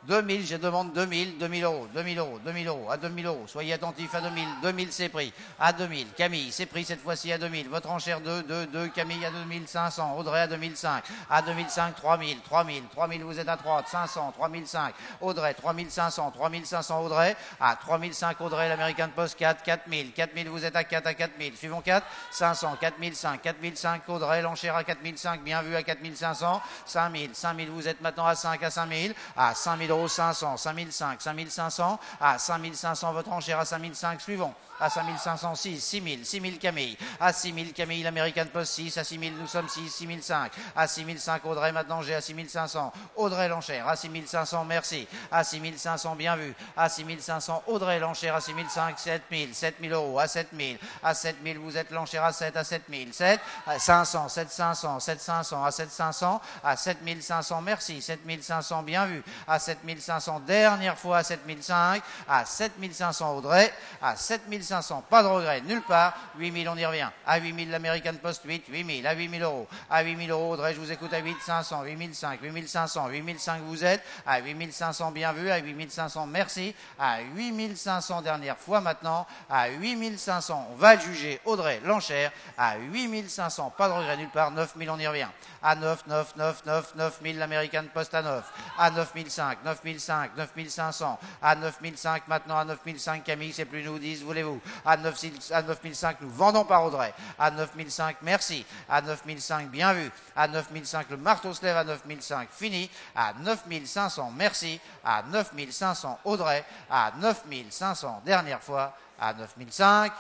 2000, je demande 2000, 2000 euros, 2000 euros, 2000 euros, à 2000 euros. Soyez attentifs à 2000, 2000 c'est pris. À 2000, Camille, c'est pris cette fois-ci à 2000. Votre enchère 2, 2, 2, Camille à 2500, Audrey à 2005. À 2005, 3000, 3000, 3000 vous êtes à 3, 500, 3005. Audrey, 3500, 3500 Audrey. À 3005 Audrey, l'American Post 4, 4000. 4000 vous êtes à 4 à 4000. Suivons 4, 500, 4005, 4005 Audrey, l'enchère à 4005, bien vu à 4500. 5000, 5000 vous êtes maintenant à 5 à 5000. À 5000 euros 500, 5005, 5500, à 5500 votre enchère à 5005 suivons à 5506, 6000, 6000 Camille, à 6000 Camille, l'American Post 6, à 6000 nous sommes 6, 6005, à 6005 Audrey maintenant j'ai à 6500, Audrey l'enchère à 6500 merci, à 6500 bien vu, à 6500 Audrey l'enchère à 6005, 7000, 7000 euros, à 7000, à 7000 vous êtes l'enchère à 7, à 7000, 7, à 500, 7500, 7500, à 7500, à 7500 merci, 7500 bien vu, à 7500 dernière fois à 7005, à 7500 Audrey, à 7500 500, pas de regret, nulle part. 8000, on y revient. À 8000, l'American Post 8, 8000, à 8000 euros. À 8000 euros, Audrey, je vous écoute à 8500, 8005, 8500, 8005 vous êtes. À 8500, bien vu. À 8500, merci. À 8500, dernière fois maintenant. À 8500, on va juger Audrey l'enchère. À 8500, pas de regret, nulle part. 9000, on y revient. À 9, 9, 9, 9, 9000, l'American Post à 9. À 9005, 9005, 9500. À 9005, maintenant à 9005, Camille, c'est plus nous 10, voulez-vous à, 9005, nous vendons par Audrey. À 9005, merci. À 9005, bien vu. À 9005, le marteau se lève. À 9005, fini. À 9500, merci. À 9500, Audrey. À 9500, dernière fois. À 9005,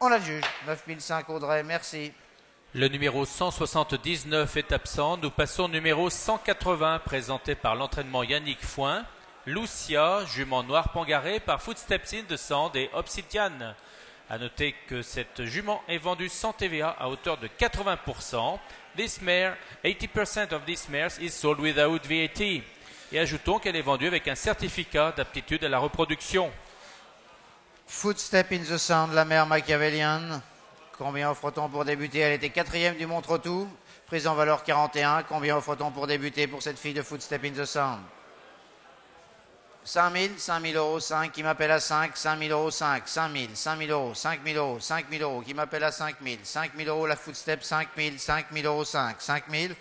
on la juge. 9005, Audrey, merci. Le numéro 179 est absent. Nous passons au numéro 180, présenté par l'entraînement Yannick Foin. Lucia, jument noir pangaré par Footsteps in the Sand et Obsidian. À noter que cette jument est vendue sans TVA à hauteur de 80%. This mare, 80% of this mare is sold without VAT. Et ajoutons qu'elle est vendue avec un certificat d'aptitude à la reproduction. Footstep in the Sand, la mère machiavélienne. Combien offre-t-on pour débuter Elle était quatrième du Montre-tout, prise en valeur 41. Combien offre-t-on pour débuter pour cette fille de Footstep in the Sand 5 000, 5 000 euros, 5, qui m'appelle à 5, 5 000 euros, 5, 5 000, 5 000 euros, 5 000 euros, 5 000 euros, qui m'appelle à 5 000, 5 000 euros, la footstep, 5 000, 5 000 euros, 5, 5 000,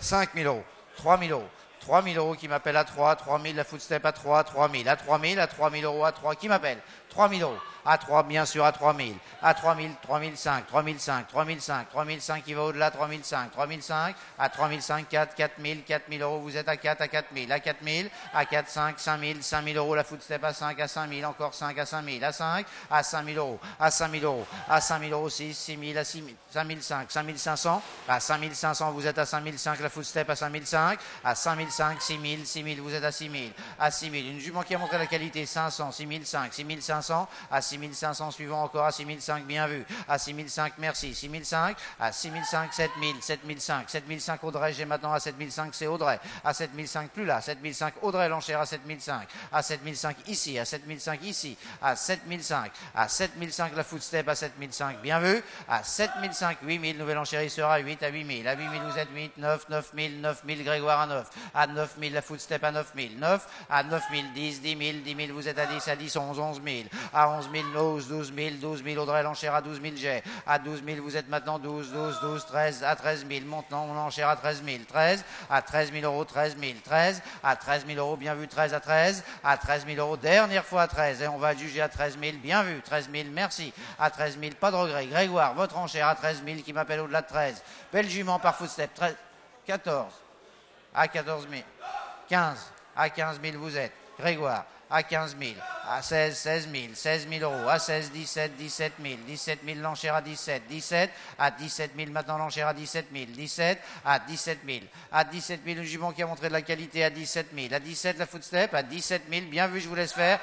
5 000 euros, 3 000 euros, 3 000 euros, qui m'appelle à 3, 3 000, la footstep à 3, 3 000, à 3 000, à 3 000 euros, à 3, qui m'appelle 3 000 euros, à 3, bien sûr, à 3 000, à 3 000, 3 500, 3 500, 3 500, 3 500 qui va au-delà, 3 500, 3 500, à 3 500, 4, 4 000, 4 000 euros, vous êtes à 4, à 4 000, à 4 000, à 4, 5, 5 000, 5 000 euros, la footstep à 5, à 5 000, encore 5, à 5 000, à 5, à 5 000 euros, à 5 000 euros, à 5 000 euros, 6, 6 000, à 6 000, 5 500, 5 500, à 5 500, vous êtes à 5 500, la footstep à 5 500, à 5 500, 6 000, 6 000, vous êtes à 6 000, à 6 000, une jument qui a montré la qualité, 500, 6 500, 6 500, à 6 6500 suivant encore à 6005, bien vu. À 6005, merci. 6005, à 6005, 7000, 7005, 7005 Audrey, j'ai maintenant à 7005, c'est Audrey. À 7005, plus là. 7005 Audrey, l'enchère à 7005. À 7005 ici, à 7005 ici. À 7005, à 7005 la footstep à 7005, bien vu. À 7005, 8000, nouvelle enchère, il sera 8 à 8000. À 8000, vous êtes 8, 9, 9000, 9000, Grégoire à 9. À 9000, la footstep à 9000, 9. À 9000, 10, 10 000, 10 000, vous êtes à 10, à 10, 11, 11 000. À 11 000, 12, 12 000, 12 000, Audrey l'enchère à 12 000 jet. À 12 000, vous êtes maintenant 12, 12, 12, 13, à 13 000. Maintenant, on enchère à 13 000. 13, à 13 000 euros, 13 000. 13, à 13 000 euros, bien vu, 13 à 13. À 13 000 euros, dernière fois à 13. Et on va juger à 13 000, bien vu, 13 000, merci. À 13 000, pas de regret. Grégoire, votre enchère à 13 000 qui m'appelle au-delà de 13. Belle jument par footstep, 13, 14. À 14 000. 15. À 15 000, vous êtes. Grégoire à 15 000, à 16, 16 000, 16 000 euros, à 16, 17, 17 000, 17 000 l'enchère à 17, 17, à 17 000 maintenant l'enchère à 17 000, 17, à 17 000, à 17 000 le jument qui a montré de la qualité à 17 000, à 17 la footstep, à 17 000, bien vu, je vous laisse faire,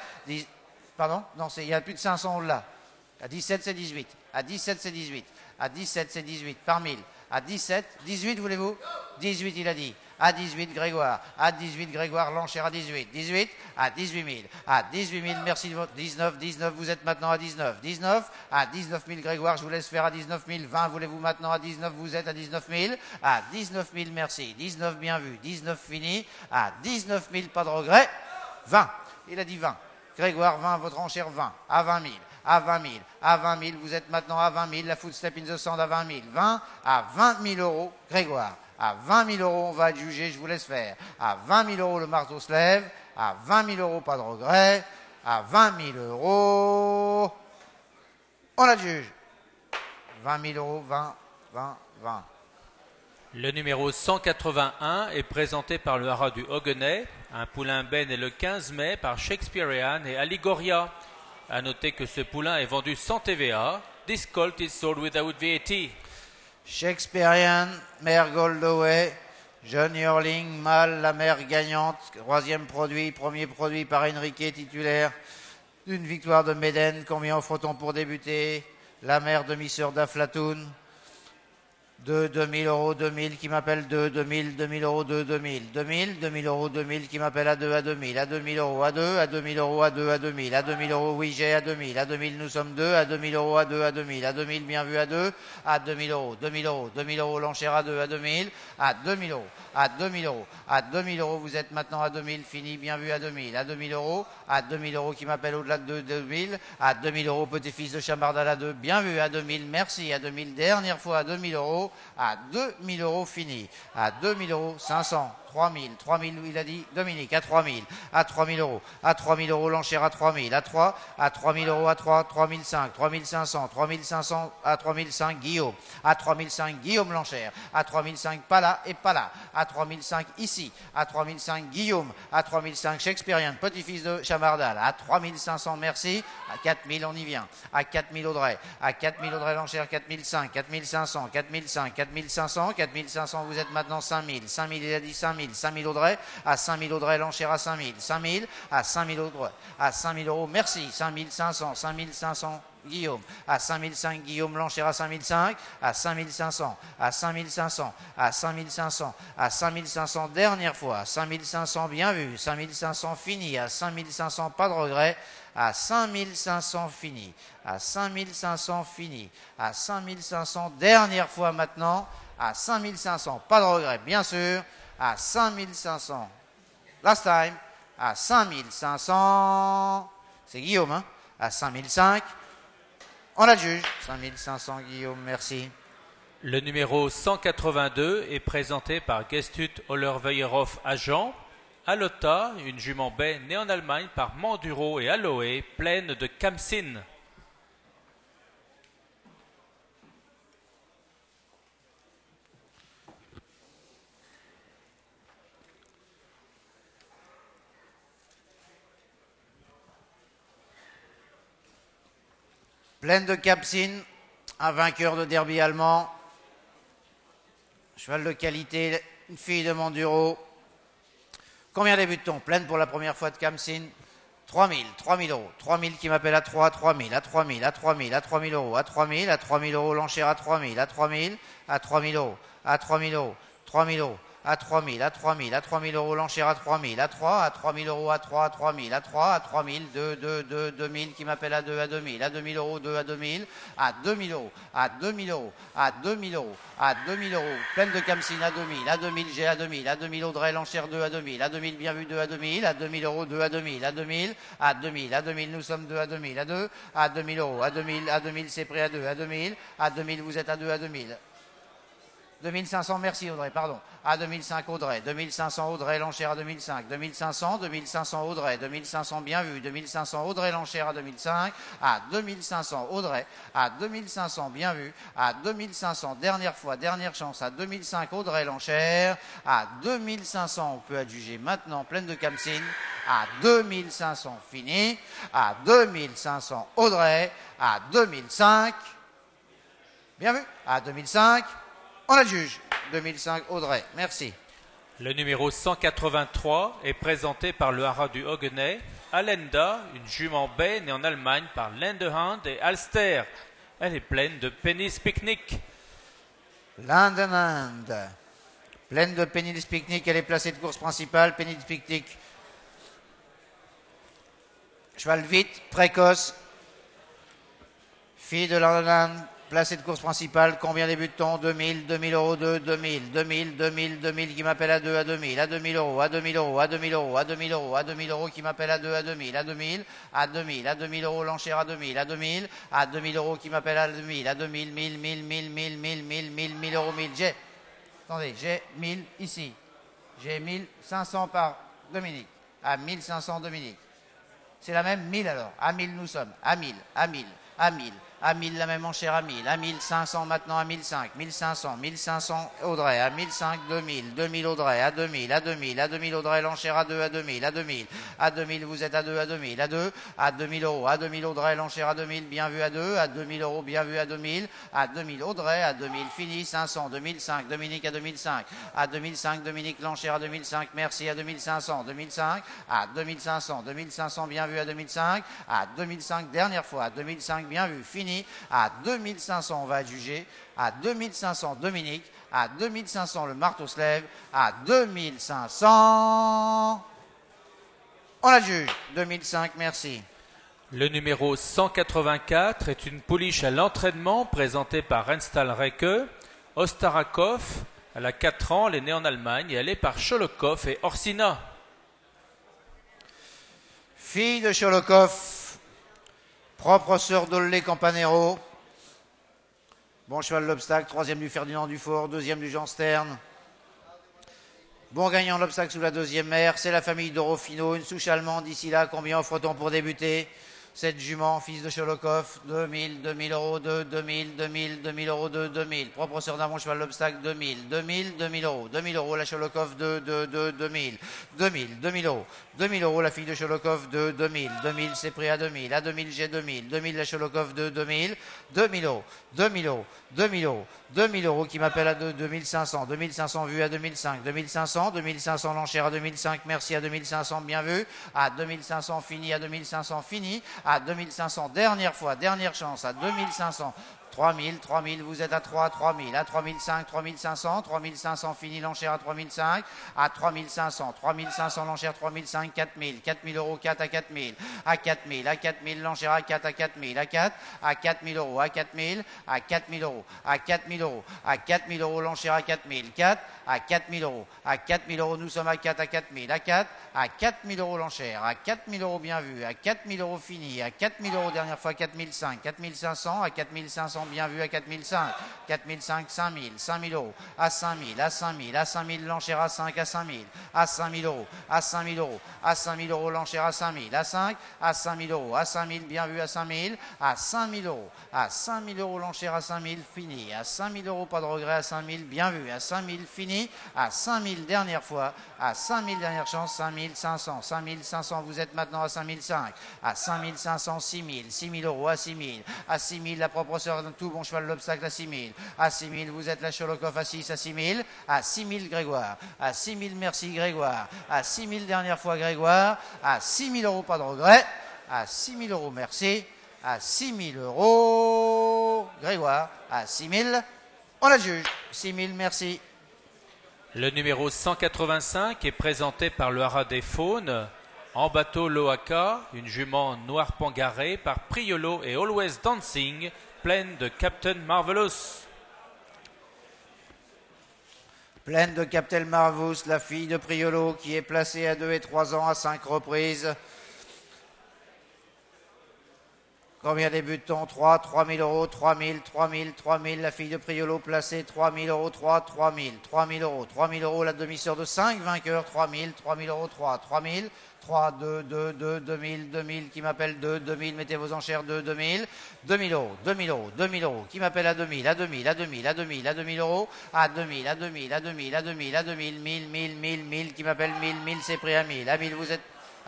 pardon, non, il y a plus de 500 là, à 17 c'est 18, à 17 c'est 18, à 17 c'est 18 par 1000, à 17, 18 voulez-vous? 18 il a dit à 18 Grégoire, à 18 Grégoire, l'enchère à 18, 18 à 18 000, à 18 000, merci de votre 19, 19, vous êtes maintenant à 19, 19 à 19 000 Grégoire, je vous laisse faire à 19 000, 20 voulez-vous maintenant à 19, vous êtes à 19 000, à 19 000, merci, 19 bien vu, 19 fini, à 19 000, pas de regret, 20, il a dit 20, Grégoire 20, votre enchère 20, à 20 000 à 20 000, à 20 000, vous êtes maintenant à 20 000, la footstep in the sand à 20 000, 20 à 20 000 euros, Grégoire. À 20 000 euros, on va juger, je vous laisse faire. À 20 000 euros, le marteau se lève. À 20 000 euros, pas de regret. À 20 000 euros, on la juge. 20 000 euros, 20, 20, 20. Le numéro 181 est présenté par le haras du Hoguenay. Un poulain Ben né le 15 mai par Shakespearean et Aligoria. À noter que ce poulain est vendu sans TVA. This colt is sold without VAT. Shakespearean, mère Goldaway, jeune Yearling, mâle, la mère gagnante, troisième produit, premier produit par Enrique, titulaire d'une victoire de Méden. Combien offre-t-on pour débuter? La mère demi-sœur d'Aflatoun. 2, 2000 euros, 2000 qui m'appelle 2, 2000, 2000 euros, 2, 2000, 2000, 2000 euros, 2000 qui m'appelle à 2, à 2000, à 2000 euros, à 2, à 2000 euros, à 2, à 2000, à 2000 euros, oui j'ai à 2000, à 2000 nous sommes 2, à 2000 euros, à 2, à 2000, à 2000 bien vu à 2, à 2000 euros, 2000 euros, 2000 euros l'enchère à 2, à 2000, à 2000 euros, à 2000 euros, à 2000 euros, vous êtes maintenant à 2000, fini, bien vu à 2000, à 2000 euros, à 2000 euros qui m'appelle au-delà de 2000, à 2000 euros, petit-fils de à 2, bien vu à 2000, merci, à 2000, dernière fois à 2000 euros, à 2000 euros fini, à 2000 euros, 500, 3000, 3000, il a dit, Dominique, à 3000, à 3000 euros, à 3000 euros, l'enchère à 3000, à 3, à 3000 euros, à 3, 3005, 3500, 3500, à 3005, Guillaume, à 3005, Guillaume l'enchère, à 3005, pas là et pas là, à 3005, ici, à 3005, Guillaume, à 3005, Shakespearean, petit-fils de Chamardal, à 3500, merci, à 4000, on y vient, à 4000 Audrey, à 4000 Audrey l'enchère, 4005, 4500, 4005, 4500, 4500, vous êtes maintenant 5000, 5000, il a dit 5000, 5000 Audrey, à 5000 Audrey, l'enchère à 5000, 5000, à 5000 Audrey, à 5000 euros, merci, 5500, 5500, Guillaume, à 5005, Guillaume l'enchère à 5005, à 5500, à 5500, à 5500, à 5500, dernière fois, 5500, bien vu, 5500 fini, à 5500, pas de regret, à 5500 fini, à 5500 fini, à 5500, dernière fois maintenant, à 5500, pas de regret, bien sûr, à 5500. Last time, à 5500. C'est Guillaume, hein À 5005. On a le juge. 5500, Guillaume, merci. Le numéro 182 est présenté par Gestut Hollerweierhoff agent. Alota, une jument baie née en Allemagne par Manduro et Aloe, pleine de Kamsin. Pleine de Capsine, un vainqueur de derby allemand. Cheval de qualité, une fille de Manduro. Combien débute-t-on Pleine pour la première fois de Kamsin. 3000, 3000 euros. 3000 qui m'appelle à 3, 3000, à 3000, à 3000, à 3000 euros, à 3000, à 3000 euros, l'enchère à 3000, à 3000, à 3000 euros, à 3000 euros, 3000 euros, à 3000, à 3000, à 3000 euros, l'enchère à 3000, à 3, à 3000 euros, à 3, à 3000, à 3, à 3000, 2, 2, 2, 2000 qui m'appelle à 2, à 2000, à 2000 euros, 2 à 2000, à 2000 euros, à 2000 euros, à 2000 euros, à 2000 euros, pleine de Camsine à 2000, à 2000, j'ai à 2000, à 2000 Audrey, l'enchère 2 à 2000, à 2000, bien vu 2 à 2000, à 2000 euros, 2 à 2000, à 2000, à 2000, à 2000, nous sommes 2 à 2000, à 2, à 2000 euros, à 2000, à 2000, c'est prêt à 2, à 2000, à 2000, vous êtes à 2 à 2000. 2500, merci Audrey, pardon. À 2005 Audrey, 2500 Audrey, l'enchère à 2005, 2500, 2500 Audrey, 2500 bien vu, 2500 Audrey, l'enchère à 2005, à 2500 Audrey, à 2500 bien vu, à 2500, dernière fois, dernière chance, à 2005 Audrey, l'enchère, à 2500, on peut adjuger maintenant, pleine de Camsine, à 2500 fini, à 2500 Audrey, à 2005, bien vu, à 2005, on a le juge. 2005, Audrey. Merci. Le numéro 183 est présenté par le haras du Hoguenay. Alenda, une jument baie née en Allemagne par Landehand et Alster. Elle est pleine de pénis pique-nique. Landehand. Pleine de pénis pique-nique. Elle est placée de course principale. Pénis pique-nique. Cheval vite, précoce. Fille de Landehand placé de course principale, combien débute-t-on 2000, 2000 euros, 2, 2000, 2000, 2000, 2000 qui m'appelle à 2, à 2000, à 2000 euros, à 2000 euros, à 2000 euros, à 2000 euros, à 2000 euros qui m'appelle à 2, à 2000, à 2000, à 2000, à 2000 euros, l'enchère à 2000, à 2000, à 2000 euros qui m'appelle à 2000, à 2000, 1000, 1000, 1000, 1000, 1000, 1000, 1000, 1000 euros, 1000, j'ai, attendez, j'ai 1000 ici, j'ai 1500 par Dominique, à 1500 Dominique. C'est la même 1000 alors, à 1000 nous sommes, à 1000, à 1000, à 1000, à 1000 la même enchère à 1000, à 1500 maintenant à 1005, 1500, 1500 Audrey, à 1005, 2000, 2000 Audrey, à 2000, à 2000, à 2000 Audrey, l'enchère à 2, à 2000, à 2000, à 2000 vous êtes à 2, à 2000, à 2, à 2000 euros, à 2000 Audrey, l'enchère à 2000, bien vu à 2, à 2000 euros, bien vu à 2000, à 2000 Audrey, à 2000 fini, 500, 2005, Dominique à 2005, à 2005 Dominique, l'enchère à 2005, merci à 2500, 2005, à 2500, 2500, bien vu à 2005, à 2005, dernière fois, à 2005, bien vu, à 2500, on va juger. À 2500, Dominique. À 2500, le marteau se lève. À 2500, on la juge. 2005, merci. Le numéro 184 est une pouliche à l'entraînement présentée par Renstal Recke. Ostarakov, elle a 4 ans, elle est née en Allemagne et elle est par Cholokov et Orsina. Fille de Cholokov, propre sœur d'Ollé Campanero. Bon cheval de l'obstacle, troisième du Ferdinand Dufort, deuxième du Jean Stern. Bon gagnant l'obstacle sous la deuxième mère, c'est la famille d'Orofino, une souche allemande d'ici là, combien offre-t-on pour débuter? Cette jument, fils de Cholokov, 2000, 2000 euros, 2, 2000, 2000, 2000 euros, 2, 2000. Propre sœur d'un bon cheval l'obstacle, 2000, 2000, 2000 euros, 2000 euros, la Cholokov, 2, 2, 2, 2000, 2000, 2000 euros, 2000 euros, la fille de Cholokov, 2, 2000, 2000, c'est pris à 2000, à 2000, j'ai 2000, 2000, la Cholokov, 2, 2000, 2000 euros, 2000 euros, 2000 euros, 2000 euros qui m'appelle à 2, 2500, 2500 vu à 2005, 2500, 2500 l'enchère à 2005, merci à 2500, bien vu, à 2500 fini, à 2500 fini, à 2500, dernière fois, dernière chance, à 2500, 3000, 3000, vous êtes à 3, 3000, à 3005, 3500, 3500 fini l'enchère à 3005, à 3500, 3500 l'enchère 3005, 4000, 4000 euros 4 à 4000, à 4000, à 4000 l'enchère à 4 à 4000, à 4, à 4000 euros, à 4000, à 4000 euros, à 4000 euros, à 4000 euros l'enchère à 4000, 4, à 4000 euros, à 4000 euros, nous sommes à 4 à 4000, à 4, à 4000 euros l'enchère, à 4000 euros bien vu, à 4000 euros fini, à 4000 euros dernière fois 4005, 4500, à 4500 bien vu à 4005, 4005, 5000, 5000 euros, à 5000, à 5000, à 5000 l'enchère à 5, à 5000, à 5000 euros, à 5000 euros, à 5000 euros l'enchère à 5000, à 5, à 5000 euros, à 5000 bien vu à 5000, à 5000 euros, à 5000 euros l'enchère à 5000 fini, à 5000 euros pas de regret à 5000 bien vu, à 5000 fini, à 5000 dernière fois, à 5000 dernière chance, 5500, 5500 vous êtes maintenant à 5005, à 5500, 6000, 6000 euros à 6000, à 6000 la propre sœur de tout bon cheval l'obstacle à 6000, à 6000 vous êtes la Cholokov à 6, à 6000, à 6000 Grégoire, à 6000 merci Grégoire, à 6000 dernière fois Grégoire, à 6000 euros pas de regret, à 6000 euros merci, à 6000 euros Grégoire, à 6000 on la juge, 6000 merci. Le numéro 185 est présenté par le Haras des Faunes. En bateau Loaka, une jument noir pangaré par Priolo et Always Dancing, pleine de Captain Marvelous. Pleine de Captain Marvelous, la fille de Priolo qui est placée à 2 et 3 ans à 5 reprises. Combien débute-t-on 3, 3000 euros, 3000, 3000, 3000. La fille de Priolo placée, 3000 euros, 3, 3000, 3000 euros, 3000 euros. La demi-sœur de 5 vainqueurs, 3000, 3000 euros, 3, 3000. 3, 2, 2, 2, 2000, 2000, qui m'appelle 2, 2000, mettez vos enchères 2, 2000, 2000 euros, 2000 euros, 2000 euros, qui m'appelle à 2000, à 2000, à 2000, à 2000, à 2000 euros, à 2000, à 2000, à 2000, à 2000, à 2000, 1000, 1000, 1000, 1000, qui m'appelle 1000, 1000, c'est pris à 1000, à 1000, vous êtes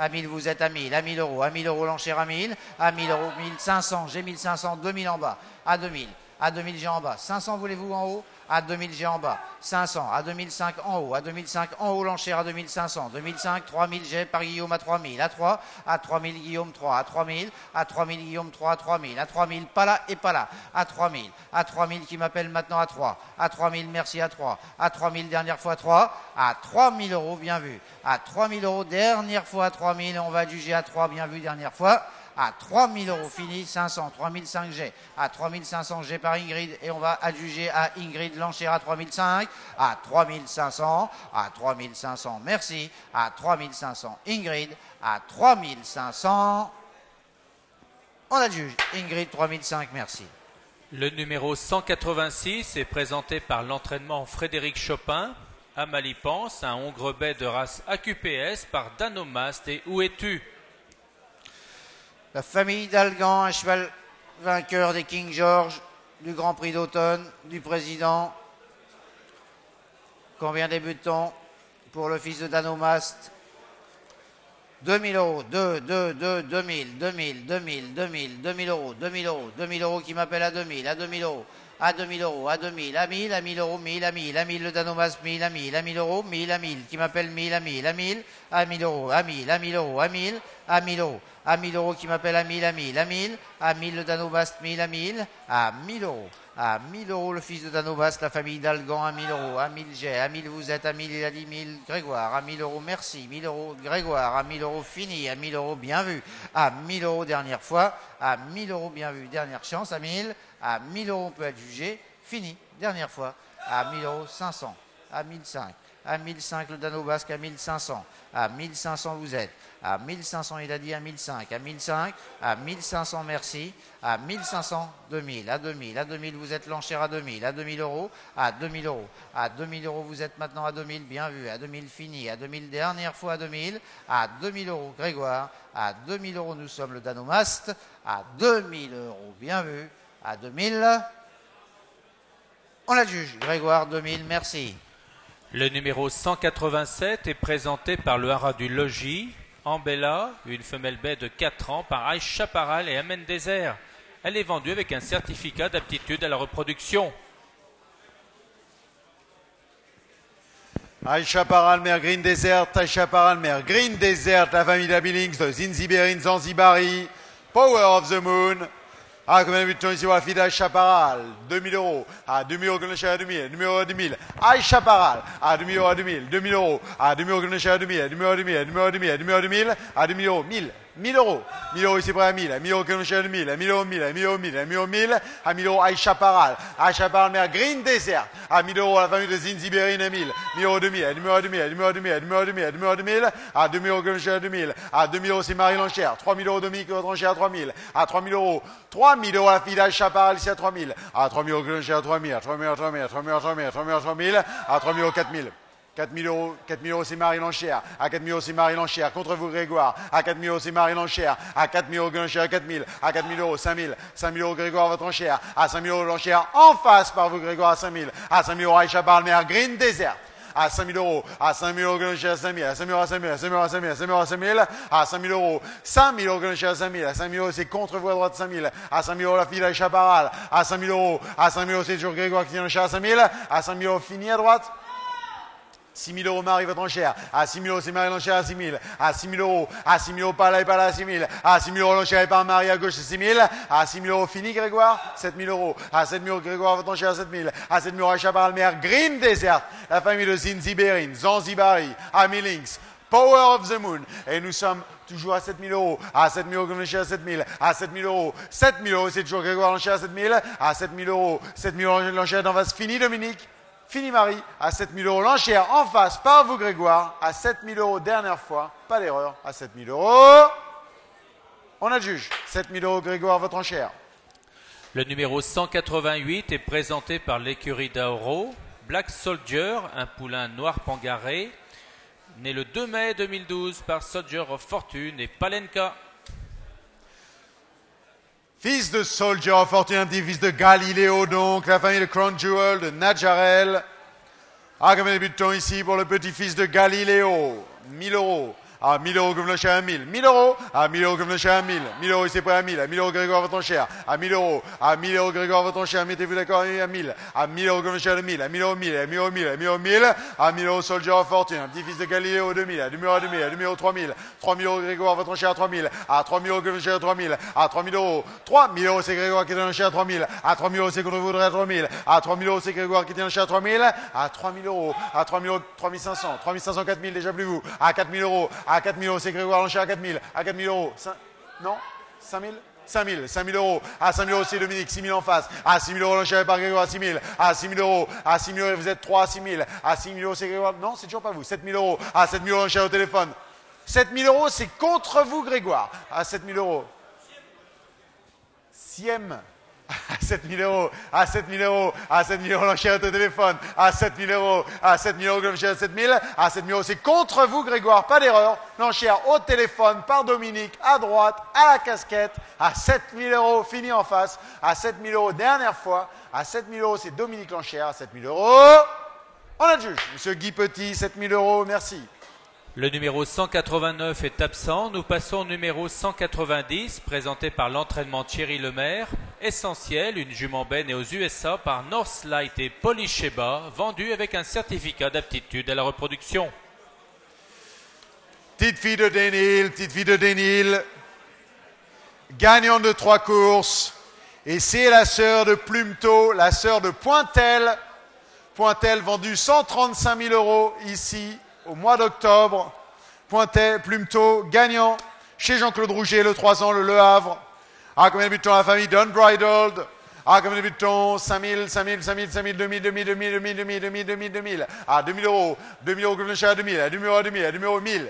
à 1000, vous êtes à 1000, à 1000 euros, à 1000 euros l'enchère à 1000, à 1000 euros, 1500, j'ai 1500, 2000 en bas, à 2000, à 2000 j'ai en bas, 500 voulez-vous en haut, à 2000 j'ai en bas, 500, à 2005 en haut, à 2005 en haut l'enchère à 2500, 2005, 3000 j'ai par Guillaume à 3000, à 3, à 3000 Guillaume 3, à 3000, à 3000 Guillaume 3, à 3000, à 3000 pas là et pas là, à 3000, à 3000 qui m'appelle maintenant à 3, à 3000 merci à 3, à 3000 dernière fois 3, à 3000 euros bien vu, à 3000 euros dernière fois à 3000, on va juger à 3 bien vu dernière fois, à 3000 euros fini, 500, 3005 G, à 3500 G par Ingrid, et on va adjuger à Ingrid l'enchère à 3005, à 3500, à 3500, merci, à 3500 Ingrid, à 3500, on adjuge, Ingrid 3005, merci. Le numéro 186 est présenté par l'entraînement Frédéric Chopin. Amalie Pense, un hongre baie de race AQPS par Danomast et Où es-tu? La famille d'Algan, un cheval vainqueur des King George, du Grand Prix d'automne, du président. Combien débutons pour le fils de Danomast 2000 euros, 2, 2, 2, 2000, 2000, 2000, 2000, 2000 euros, 2000 euros, 2000 euros qui m'appelle à 2000, à 2000 euros, à 2000 euros, à 2000, à 1000, à 1000 euros, 1000, à 1000, à 1000, le Danomas, 1000, à 1000, à 1000 euros, 1000, à 1000, qui m'appelle 1000, à 1000, à 1000, à 1000 euros, à 1000, à 1000 euros, à 1000, à 1000 euros, à 1000 euros qui m'appelle à 1000, à 1000, à 1000, à 1000, le Danomast, 1000, à 1000, à 1000 euros à 1000 euros le fils de Danovas, la famille d'Algan à 1000 euros, à 1000 j'ai, à 1000 vous êtes, à 1000 il a dit 1000 Grégoire, à 1000 euros merci, 1000 euros Grégoire, à 1000 euros fini, à 1000 euros bien vu, à 1000 euros dernière fois, à 1000 euros bien vu, dernière chance, à 1000, à 1000 euros on peut être jugé, fini, dernière fois, à 1000 euros 500, à 1005, à 1005 le Dano à 1500, à 1500 vous êtes, à 1500 il a dit à 1005, à 1005, à 1500 merci, à 1500, 2000, à 2000, à 2000 vous êtes l'enchère à 2000, à 2000 euros, à 2000 euros, à 2000 euros vous êtes maintenant à 2000, bien vu, à 2000 fini, à 2000 dernière fois à 2000, à 2000 euros Grégoire, à 2000 euros nous sommes le Danomast, à 2000 euros bien vu, à 2000, on la juge, Grégoire 2000, merci. Le numéro 187 est présenté par le haras du logis, Ambella, une femelle baie de 4 ans par Aïe Chaparral et Amen Désert. Elle est vendue avec un certificat d'aptitude à la reproduction. Aïcha Paralmer, Green Desert, Aïcha Paralmer, Green Desert, la famille d'Abilinks de Zinziberin, Zanzibari, Power of the Moon. Ah, combien de buts ici pour la fille d'Aïcha Paral 2000 euros. Ah, 2000 euros, à 2000, 2000 euros à 2000. Aïcha Paral. Ah, 2000 euros à 2000, 2000 euros. Ah, 2000 euros, à 2000, 2000 euros à 2000, 2000 euros à 2000, 2000 euros à 2000, à 2000 euros, 1000. 1000 euros. 1000 euros ici près à 1000. 1000 euros nous 1000. 1000 euros 1000. 1000 euros 1000. 1000 euros 1000. À 1000 euros Aïcha Paral. Aïcha Paral, mère Green Desert. À 1000 euros la famille de Zinziberin à 1000. 1000 euros 2000. 2000 euros 2000. 2000 euros 2000. 2000 euros 2000. 2000 euros 2000. À 2000 euros à 2000. À 2000 euros c'est Marie Lanchère. 3000 euros Dominique votre enchère à 3000. À 3000 euros. 3000 euros la fille d'Aïcha Paral ici à 3000. À 3000 euros nous à 3000. À 3000 euros 3000. À 3000 euros 3000. À 3000 euros 3000. À 3000 euros 4000. 4 000 euros, 4 000 euros, c'est Marie Lanchère. À 4 000 euros, c'est Marie Lanchère. Contre vous, Grégoire. À 4 000 euros, c'est Marie Lanchère. À 4 000 euros, Lanchère, à 4 000. À 4 000 euros, 5 000. 5 000 euros, Grégoire, votre enchère. À 5 000 euros, l'enchère en face par vous, Grégoire, à 5 000. À 5 000 euros, Aïcha Barlmer, Green Desert à 5 000 euros, à 5 000 euros, à 5 000, à 5 000 euros, à 5 000, à 5 000 euros, à 5 000, à 5 000 euros, à 5 000, à 5 000 euros, 5 000 euros, à 5 000, à 5 000 euros, c'est contre vous à droite, 5 000, à 5 000 euros, la fille d'Aïcha Baral, à 5 000 euros, à 5 000 euros, c'est toujours Grégoire qui tient le chat à 5 000, à 5 000 euros, fini à droite, 6 000 euros Marie votre enchère. À 6 000 euros c'est Marie l'enchère à 6 000. À 6 000 euros. À 6 000 euros pas là et pas là à 6 000. À 6 000 euros l'enchère et par Marie à gauche c'est 6 000. À 6 000 euros fini Grégoire 7 000 euros. À 7 000 euros Grégoire votre enchère à 7 000. À 7 000 euros Aïcha Almer Green Desert. La famille de Zinziberin, Zanzibari, Amilinks. Power of the Moon. Et nous sommes toujours à 7 000 euros. À 7 000 euros, l'enchère à 7 000. À 7 000 euros. 7 000 euros, c'est toujours Grégoire l'enchère à 7 000. À 7 000 euros. 7 000 euros, l'enchère d'en face fini, Dominique. Fini Marie, à 7000 euros. L'enchère en face par vous Grégoire, à 7000 euros dernière fois. Pas d'erreur, à 7000 euros. On a le juge. 7000 euros Grégoire, votre enchère. Le numéro 188 est présenté par l'écurie d'Auro. Black Soldier, un poulain noir pangaré, né le 2 mai 2012 par Soldier of Fortune et Palenka. Fils de Soldier, Fortune, fils de Galiléo, donc, la famille de Crown Jewel, de Najarel. Ah, comme débutons ici pour le petit-fils de Galiléo. 1000 euros à 1000 euros comme le cher à 1000, 1000 euros, à 1000 euros comme le cher à 1000, 1000 euros c'est prêt à 1000, à 1000 euros Grégoire votre cher, à 1000 euros, à 1000 euros Grégoire votre cher, mettez-vous d'accord à 1000, à 1000 euros comme le cher de 1000, à 1000 euros 1000, à 1000 euros 1000, à 1000 euros 1000, à 1000 euros Soldier of Fortune, un petit fils de Galiléo 2000, à 2000 euros à 2000, à 2000 euros 3000, 3000 euros Grégoire votre cher à 3000, à 3000 euros comme le cher à 3000, à 3000 euros, 3000 euros c'est Grégoire qui dans le cher à 3000, à 3000 euros c'est contre vous à 3000, à 3000 euros c'est Grégoire qui dans le cher à 3000, à 3000 euros, à 3000 euros 3500, 3500 4000 déjà plus vous, à 4000 euros, à 4000 euros c'est Grégoire l'enchère à 4 000, à 4 000 euros. 5, non? 5 000 5 000, 5 000 euros. À 5 000 euros, c'est Dominique, 6 000 en face. À 6 000 euros, l'enchère par Grégoire, à 6 000. À 6 000 euros, à 6 000 euros, vous êtes 3 à 6 000. À 6 000 euros, c'est Grégoire. Non, c'est toujours pas vous. 7 000 euros. À 7 000 euros, l'enchère au téléphone. 7 000 euros, c'est contre vous, Grégoire. À 7 000 euros. Sième. À 7000 euros, à 7000 euros, à 7000 euros, l'enchère est au téléphone, à 7000 euros, à 7000 euros, l'enchère est à 7000, à 7000 euros, c'est contre vous, Grégoire, pas d'erreur. L'enchère au téléphone par Dominique, à droite, à la casquette, à 7000 euros, fini en face, à 7000 euros, dernière fois, à 7000 euros, c'est Dominique l'enchère, à 7000 euros, on a le juge. Monsieur Guy Petit, 7000 euros, merci. Le numéro 189 est absent. Nous passons au numéro 190, présenté par l'entraînement Thierry Lemaire. Essentiel, une jument baie née aux USA par Northlight et Polysheba, vendue avec un certificat d'aptitude à la reproduction. Petite fille de Denil, petite fille de Denil, gagnant de trois courses. Et c'est la sœur de Plumetot, la sœur de Pointel. Pointel vendue 135 000 euros ici au mois d'octobre. Pointet, Plumetot, gagnant chez Jean-Claude Rouget, le 3 ans, le Le Havre. À combien de butons la famille Dunbridled à ah, combien de butons 5000, 5000, 5000, 5000, 2000, 2000, 2000, 2000, 2000, 2000, 2000, À 2000 euros. 2000 euros que à 2000. À 2000 euros, à 2000. À 2000 euros, 1000.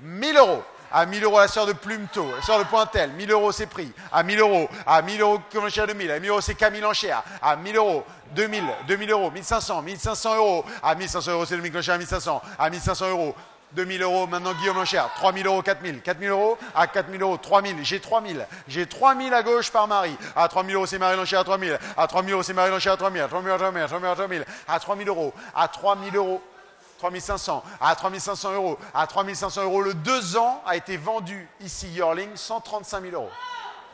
1000 euros. À 1000 euros, ah, la sœur de Plumetot, la sœur de Pointel, 1000 euros, c'est pris. À 1000 euros, à 1000 euros, que à 2000. À 1000 euros, c'est Camille Enchère. À 1000 euros, 2000, 2000 euros, 1500, 1500 euros. À 1500 euros, c'est le Michel à 1500. À 1500 euros. 2000 euros, maintenant Guillaume Enchère, 3000 euros, 4000, 4000 euros, à 4000 euros, 3000, j'ai 3000, j'ai 3000 à gauche par Marie, à 3000 euros c'est Marie Lanchère à 3000, à 3000 euros c'est Marie Lanchère à 3000, à 3000 à 3000, à 3000 à 3000, à 3000 euros, à 3000 euros, 3500, à 3500 euros, à 3500 euros, le 2 ans a été vendu ici, Yorling, 135 000 euros.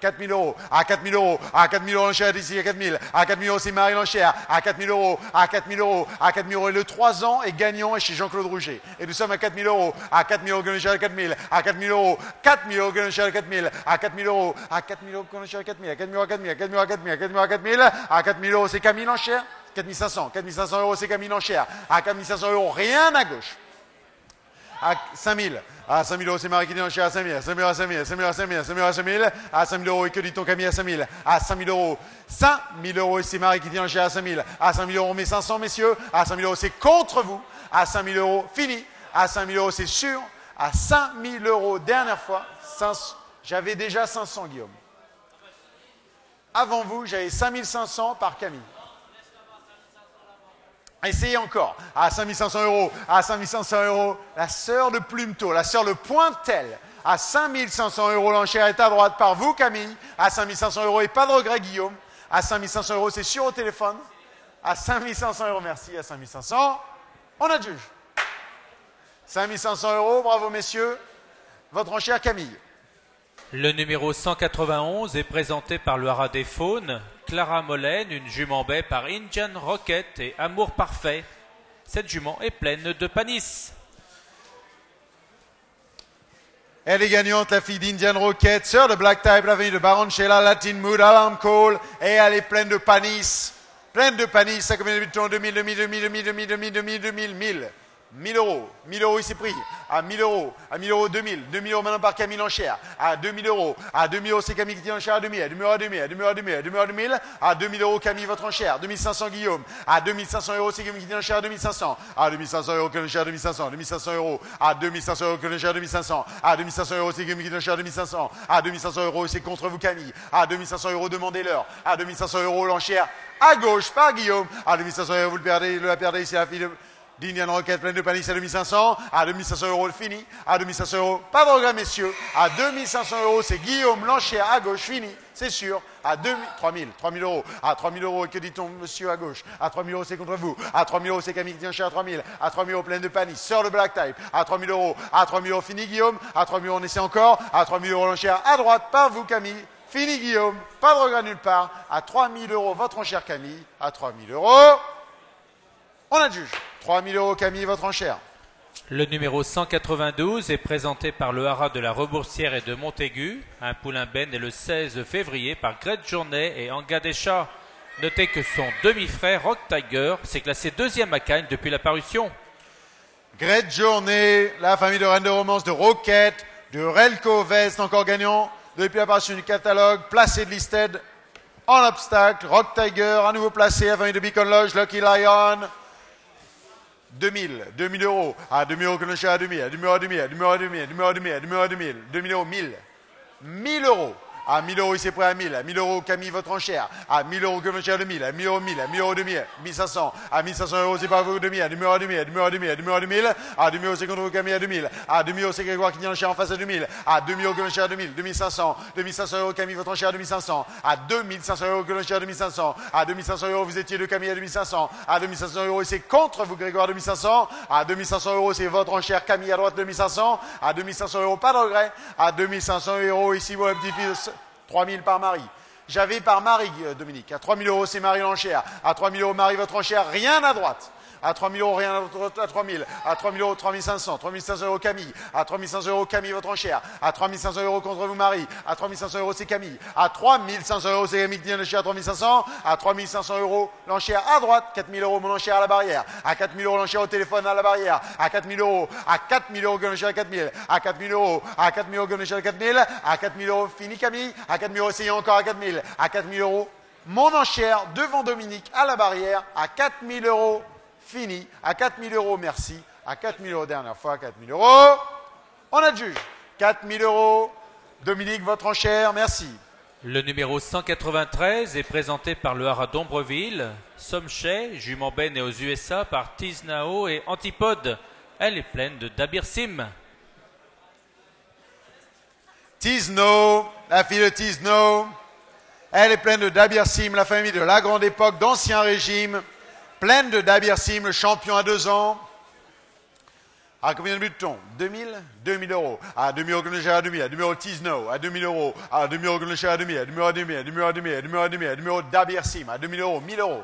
4 000 euros, à 4 000 euros, à 4 000 euros l'enchère ici à 4 000, à 4 000 euros c'est Marie l'enchère, à 4 000 euros, à 4 000 euros, à 4 000 euros. Et le 3 ans est gagnant chez Jean-Claude Rouget. Et nous sommes à 4 000 euros, à 4 000 euros l'enchère à 4 000, à 4 000 euros, 4 000 euros l'enchère à 4 000, à 4 000 euros, à 4 000 euros l'enchère à 4 000, à 4 000 euros à 4 000, à 4 000 euros à 4 000, à 4 000 euros à 4 000, à 4 000 euros c'est Camille l'enchère, 4 500, 4 500 euros c'est Camille l'enchère, à 4 500 euros rien à gauche à 5 000. À 5000 euros, c'est Marie qui dit, je suis à 5000. À 5000, à 5000, à 5000, à 5000, à À euros, et que dit ton Camille à 5000 À 5000 euros. 5000 euros, et c'est Marie qui dit, je suis à 5000. À 5000 euros, mes 500, messieurs. À 5000 euros, c'est contre vous. À 5000 euros, fini. À 5000 euros, c'est sûr. À 5000 euros, dernière fois, J'avais déjà 500, Guillaume. Avant vous, j'avais 5500 par Camille. Essayez encore. À 5500 euros, à 5500 euros, la sœur de Plumetot, la sœur de Pointel. À 5500 euros, l'enchère est à droite par vous, Camille. À 5500 euros, et pas de regret, Guillaume. À 5500 euros, c'est sûr au téléphone. À 5500 euros, merci. À 5500, on a de juge. 5500 euros, bravo, messieurs. Votre enchère, Camille. Le numéro 191 est présenté par le Haras des Faunes, Clara Molène, une jument baie par Indian Rocket et Amour Parfait. Cette jument est pleine de panis. Elle est gagnante, la fille d'Indian Rocket, sur de Black Type, l'avenue de Baronchella, Latin Mood, Alarm Call, et elle est pleine de panis. Pleine de panis, ça combien de 2000, 2000, 2000, 2000, 2000, 2000, 2000, 1000. 1000 euros, 1000 euros ici pris, à 1000 euros, à 1000 euros 2000, 2000 euros maintenant par Camille Enchère, à 2000 euros, à 2000 euros c'est Camille qui tient enchère à 2000, à 2000 euros à 2000, à 2000 euros à 2000, à 2000 euros à 2000, à 2000 euros Camille votre enchère, 2500 Guillaume, à 2500 euros c'est Camille qui tient enchère à 2500, à 2500 euros Camille enchère à 2500, 2500 euros, à 2500 euros Camille enchère à 2500, à 2500 euros c'est Camille qui tient enchère à 2500, à 2500 euros c'est contre vous Camille, à 2500 euros demandez-leur, à 2500 euros l'enchère à gauche par Guillaume, à 2500 euros vous le perdez, le perdez c'est la fille de d'Indian Rocket pleine de panis à 2500. À 2500 euros, le fini. À 2500 euros, pas de regret, messieurs. À 2500 euros, c'est Guillaume Lancher à gauche, fini. C'est sûr. À 2000, 3000, 3000 euros. À 3000 euros, que dit-on, monsieur à gauche À 3000 euros, c'est contre vous. À 3000 euros, c'est Camille qui tient cher à 3000. À 3000 euros, pleine de panis. Sœur de Black Type. À 3000 euros. À 3000 euros, fini, Guillaume. À 3000 euros, on essaie encore. À 3000 euros, l'enchère à droite, par vous, Camille. Fini, Guillaume. Pas de regret nulle part. À 3000 euros, votre enchère, Camille. À 3000 euros, on a le juge. 3000 euros, Camille, votre enchère. Le numéro 192 est présenté par le haras de la Reboursière et de Montaigu. Un poulain ben est le 16 février par Grete Journée et Anga Deschat. Notez que son demi-frère Rock Tiger s'est classé deuxième à Cannes depuis la parution. Grete Journée, la famille de Reine de Romance de Roquette, de Relco Vest, encore gagnant depuis la parution du catalogue, placé de listed en obstacle. Rock Tiger, à nouveau placé, la famille de Beacon Lodge, Lucky Lion. 2000, 2000 euros, à 2000 euros que à 2000, à 2000 euros à 2000, à 2000 euros à 2000, à 2000 euros à 2000, à 2000 euros, 2000, 2000 euros, 1000, 1000 euros, À 1000 euros, il s'est prêt à 1000. À 1000 euros, Camille, votre enchère. À 1000 euros, comme enchère de 1000. À 1000 euros, 1000. À 1000 euros, 2000. 1500. À 1500 euros, c'est pas vous, 2000. À 2000 euros, 2000. À 2000 euros, 2000. À 2000 euros, 2000. À 2000 euros, c'est contre vous, Camille, à 2000. À 2000 euros, c'est Grégoire qui tient l'enchère en face à 2000. À 2000 euros, comme enchère à 2000. 2500. 2500 euros, Camille, votre enchère à 2500. À 2500 euros, comme enchère à 2500. À 2500 euros, vous étiez de Camille à 2500. À 2500 euros, c'est contre vous, Grégoire, 2500. À 2500 euros, c'est votre enchère, Camille, à droite, 2500. À 2500 euros, pas de regret. À 2500 euros, ici, mon petit-fils, 3000 par Marie. J'avais par Marie, euh, Dominique. À 3000 euros, c'est Marie l'enchère. À 3000 euros, Marie, votre enchère, rien à droite. À 3000 euros, rien à droite, à 3000. À 3000 euros, 3500. 3500 euros, Camille. À 3500 euros, Camille, votre enchère. À 3500 euros contre vous, Marie. À 3500 euros, c'est Camille. À 3500 euros, c'est Camille qui tient l'enchère à 3500. À 3500 euros, l'enchère à droite. 4000 euros, mon enchère à la barrière. À 4000 euros, l'enchère au téléphone à la barrière. À 4000 euros. À 4000 euros, l'enchère à 4000. À 4000 euros. À 4000 euros, l'enchère à 4000. À 4000 euros, fini Camille. À 4000 euros, essayons encore à 4000. À 4000 euros, mon enchère devant Dominique à la barrière. À 4000 euros, fini. À 4000 euros, merci. À 4000 euros, dernière fois, 4000 euros. On adjuge. 4000 euros. Dominique, votre enchère, merci. Le numéro 193 est présenté par le Haras d'Ombreville. Somchet, jument Ben née aux USA par Tiznao et Antipode. Elle est pleine de Dabir Sim. Tizno, la fille de Tizno. Elle est pleine de Dabir Sim, la famille de la grande époque d'Ancien Régime. Pleine de Dabir Sim, le champion à deux ans. À combien de butons 2000 2000 euros. À 2000 euros, à 2000. À 2000 euros, Tizno. À 2000 euros. À 2000 euros, à 2000. À 2000 euros, à 2000. À 2000 euros, à 2000. À 2000 euros, à 2000. À 2000 euros, Dabir Sim. À 2000 euros, 1000 euros.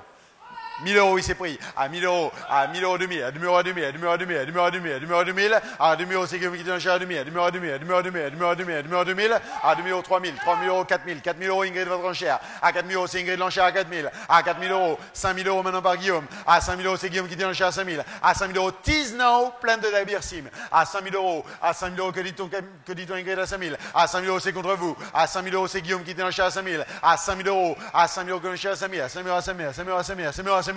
1000 euros, il s'est pris. À 1000 euros, à 1000 euros 2000, à 2000 euros à 2000, à 2000 euros à 2000, à 2000 euros à 2000, à 2000 euros à 2000, à 2000 euros qui tient à 2000, à 2000 euros à 2000, à 2000 euros à 2000, à 2000 euros à 2000, à 2000 euros à 2000, à 2000 euros 3000, 3000 euros 4000, 4000 euros Ingrid votre enchère, à 4000 euros c'est Ingrid l'enchère à 4000, à 4000 euros, 5000 euros maintenant par Guillaume, à 5000 euros c'est Guillaume qui tient l'enchère à 5000, à 5000 euros Tiznao plein de Dabir Sim, à 5000 euros, à 5000 euros que dit-on que dit-on Ingrid à 5000, à 5000 euros c'est contre vous, à 5000 euros c'est Guillaume qui tient l'enchère à 5000, à 5000 euros, à 5000 euros que l'enchère à 5000, à 5000 euros à 5000, à 5000 euros à 5000, à 5000 euros à 5000,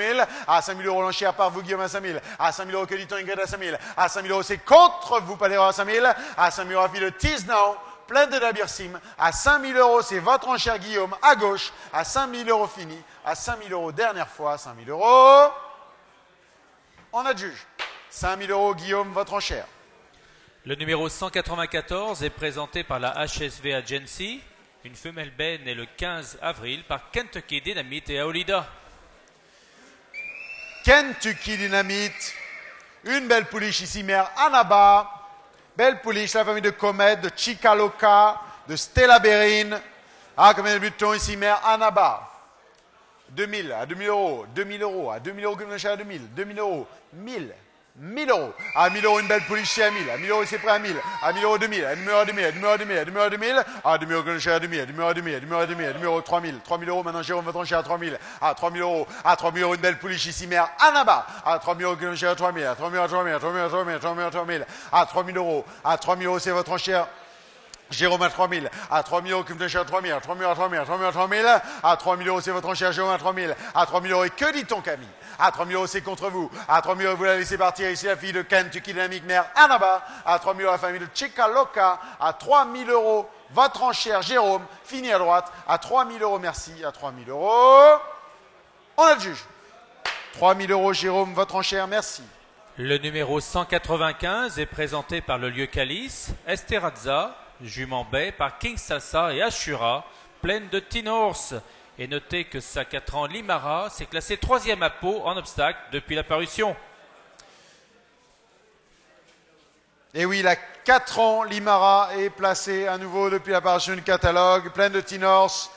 à 5000 euros l'enchère par vous, Guillaume, à 5000. À 5000 euros, que dit-on, Ingrid, à 5000. À 5000 euros, c'est contre vous, d'erreur, à 5000. À 5000 euros, fille de Tiznao, plein de Dabir Sim. À 5000 euros, c'est votre enchère, Guillaume, à gauche. À 5000 euros, fini. À 5000 euros, dernière fois, 5000 euros. On adjuge. 5000 euros, Guillaume, votre enchère. Le numéro 194 est présenté par la HSV Agency. Une femelle baie née le 15 avril par Kentucky Dynamite et Aolida. Kentucky Dynamite. Une belle pouliche ici, mère Anaba. Belle pouliche, la famille de Comet, de Chicaloca, de Stella Berin. Ah, combien de butons ici, mère Anaba 2000, à 2000 euros, 2000 euros, à 2000 euros, à 2000, 2000 euros, 1000, 1000 euros. À 1000 euros, une belle pouliche à 1000. À 1000 euros, c'est prêt à 1000. À 1000 euros, 2000. À 2000 euros, 2000. À 2000 euros, 2000. À 2000 euros, 2000. À 2000 euros, à 2000. À 2000 euros, 2000. À 2000 euros, 2000. À 2000 euros, 3000. 3000 euros, maintenant, Jérôme va trancher à 3000. À 3000 euros. À 3000 euros, une belle pouliche ici, mère. À 3000 euros, à 3000. À 3000 euros, 3000. À 3000 euros, 3000. À 3000 euros, 3000. À 3000 euros. À 3000 euros, c'est votre enchère. Jérôme à 3000, à 3000 euros, comme à 3000, à 3000 à 3000, à 3000 à 3000, à 3000 euros, c'est votre enchère, Jérôme à 3000, à 3000 euros, et que dit-on, Camille À 3000 euros, c'est contre vous, à 3000 euros, vous la laissez partir, ici la fille de Kentucky Dynamic, mère Anaba, à 3000 euros, la famille de Chicaloca, à 3000 euros, votre enchère, Jérôme, fini à droite, à 3000 euros, merci, à 3000 euros, on a le juge. 3000 euros, Jérôme, votre enchère, merci. Le numéro 195 est présenté par le lieu Calice, Esterazza, jument baie par King Sassa et Ashura, pleine de Tinors. Et notez que sa 4 ans Limara s'est classé troisième à Pau en obstacle depuis l'apparition. Et oui, la 4 ans, Limara est placée à nouveau depuis l'apparition du catalogue, pleine de Tinors.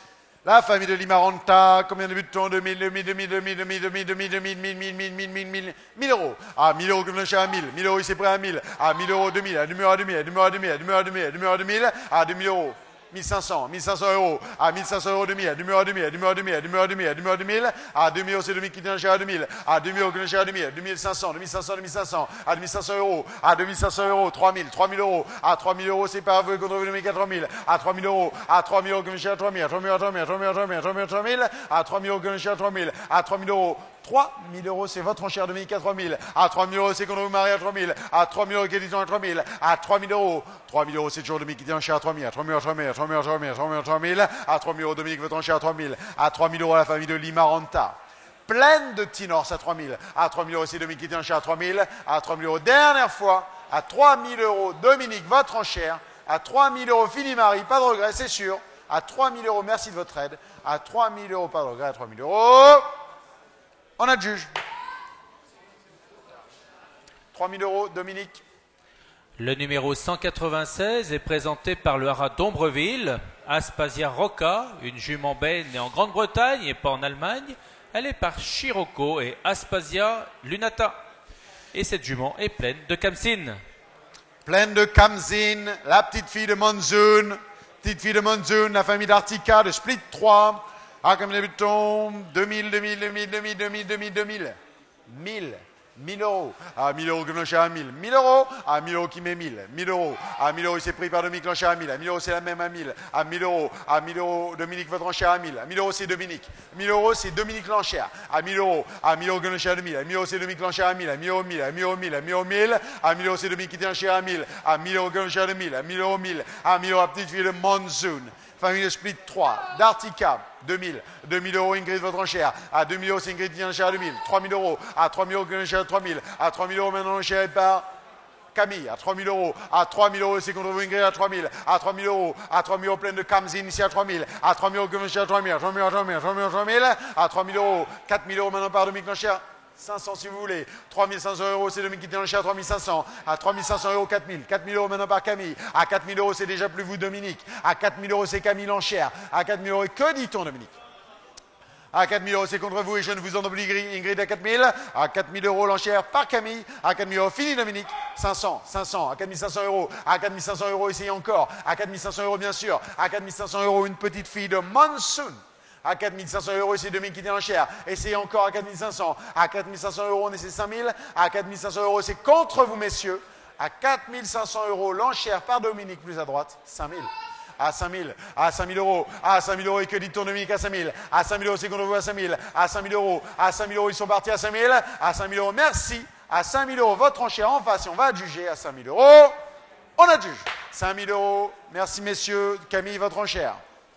La famille de Limaranta, combien de butons 2000, 2000, 2000, 2000, 2000, 2000, 2000, 2000, 1000, 1000, 1000, 1000, 1000, 1000, 1000 euros. Ah, 1000 euros comme le à 1000. 1000 euros, il s'est prêt à 1000. Ah, 1000 euros 2000, à 2000 à 2000, à 2000 à 2000, à 2000 à 2000, à 2000 à 2000, à 2000 euros. 1500, 1500 euros, à 1500 euros demi, à 2000 euros demi, à 2000 euros demi, à 2000 euros demi, à 2000 euros 2000, à 2000 euros c'est demi qui tient à 2000, à 2000 euros qui tient à 2000, à 2500, 2500, 2500, à 2500 euros, à 2500 euros, 3000, 3000 euros, à 3000 euros c'est pas vous contre vous demi 4000, à 3000 euros, à 3000 euros qui tient à 3000, à 3000 euros 3000, à 3000 euros 3000, à 3000 euros 3000, à 3000 euros qui tient à 3000, à 3000 euros 3 000 euros, c'est votre enchère Dominique à 3 000. À 3 000 euros, c'est qu'on vous marie à 3 000. À 3 000 euros, Kédison à 3 000. À 3 000 euros. 3 000 euros, c'est toujours Dominique qui dit enchère à 3 000. À 3 000, à 3 000, à 3 000, à 3 000, à 3 000, à 3 000. À 3 000 euros, Dominique, votre enchère à 3 000. À 3 000 euros, la famille de Limaranta. Pleine de petits Norse à 3 000. À 3 000 euros, c'est Dominique qui dit enchère à 3 000. À 3 000 euros, dernière fois. À 3 000 euros, Dominique, votre enchère. À 3 000 euros, Philippe Marie, pas de regret, c'est sûr. À 3 000 euros, merci de votre aide. À 3 000 euros, pas de regret, à 3 000 euros. On a le juge. 3 000 euros, Dominique. Le numéro 196 est présenté par le haras d'Ombreville, Aspasia Rocca, une jument baie née en Grande-Bretagne et pas en Allemagne. Elle est par Chirocco et Aspasia Lunata. Et cette jument est pleine de camsine. Pleine de Kamzin, la petite fille de Monsoon. Petite fille de Monsoon, la famille d'Artica de Split 3. Ah, comme débutant, 2000, 2000, 2000, 2000, 2000, 2000, 2000. 1000. 1000 euros. À 1000 euros, Clocher à 1000. 1000 euros. À 1000 euros qui met 1000. 1000 euros. À 1000 euros, il s'est pris par Dominique Clocher à 1000. À 1000 euros, c'est la même à 1000. À 1000 euros. À 1000 euros, Dominique votre enchère à 1000. À 1000 euros, c'est Dominique. 1000 euros, c'est Dominique l'enchère. À 1000 euros. À 1000 euros, Clocher à 2000. À 1000 euros, c'est Dominique l'enchère à 1000. À 1000 euros, 1000. À 1000 euros, 1000. À 1000 euros, 1000. À 1000 euros, c'est Dominique enchère à 1000. À 1000 euros, Clocher à 2000. À 1000 euros, 1000. À 1000 euros, petite fille de Monsoon. Famille de Split 3, d'Artica, 2000. 2000 euros, Ingrid, votre enchère. À 2000 euros, c'est Ingrid qui enchère à 2000. 3000 euros. À 3000 euros, enchère à 3000. À 3000 euros, maintenant enchère par Camille. À 3000 euros. À 3000 euros, c'est contre vous, Ingrid, à 3000. À 3000 euros. À 3000 euros, pleine de Kamzin, ici à 3000. À 3000 euros, enchère à 3000. À 3000, à 3000, à 3000, à 3000. À 3000 euros. 4000 euros, maintenant par Dominique l'enchère. 500 si vous voulez. 3500 euros, c'est Dominique qui tient l'enchère à 3500. À 3500 euros, 4000. 4000 euros maintenant par Camille. À 4000 euros, c'est déjà plus vous, Dominique. À 4000 euros, c'est Camille l'enchère. À 4000 euros, que dit-on, Dominique à 4000 euros, c'est contre vous et je ne vous en oblige, Ingrid, à 4000. À 4000 euros, l'enchère par Camille. À 4000 euros, fini, Dominique. 500, 500, à 4500 euros. À 4500 euros, essayez encore. À 4500 euros, bien sûr. À 4500 euros, une petite fille de Monsoon. À 4500 euros, c'est Dominique qui tient l'enchère. Essayez encore à 4500. À 4500 euros, on essaie 5000. À 4500 euros, c'est contre vous, messieurs. À 4500 euros, l'enchère par Dominique, plus à droite, 5000 à 5000, à 5000 euros, à 5000 euros, et que dit-on Dominique à 5000, à 5000 euros, c'est le voit à 5000, à 5000 euros, à 5000 euros, ils sont partis à 5000, à 5000 euros, merci, à 5000 euros, votre enchère en face, et on va juger à 5000 euros, on adjuge, 5000 euros, merci messieurs, Camille, votre enchère.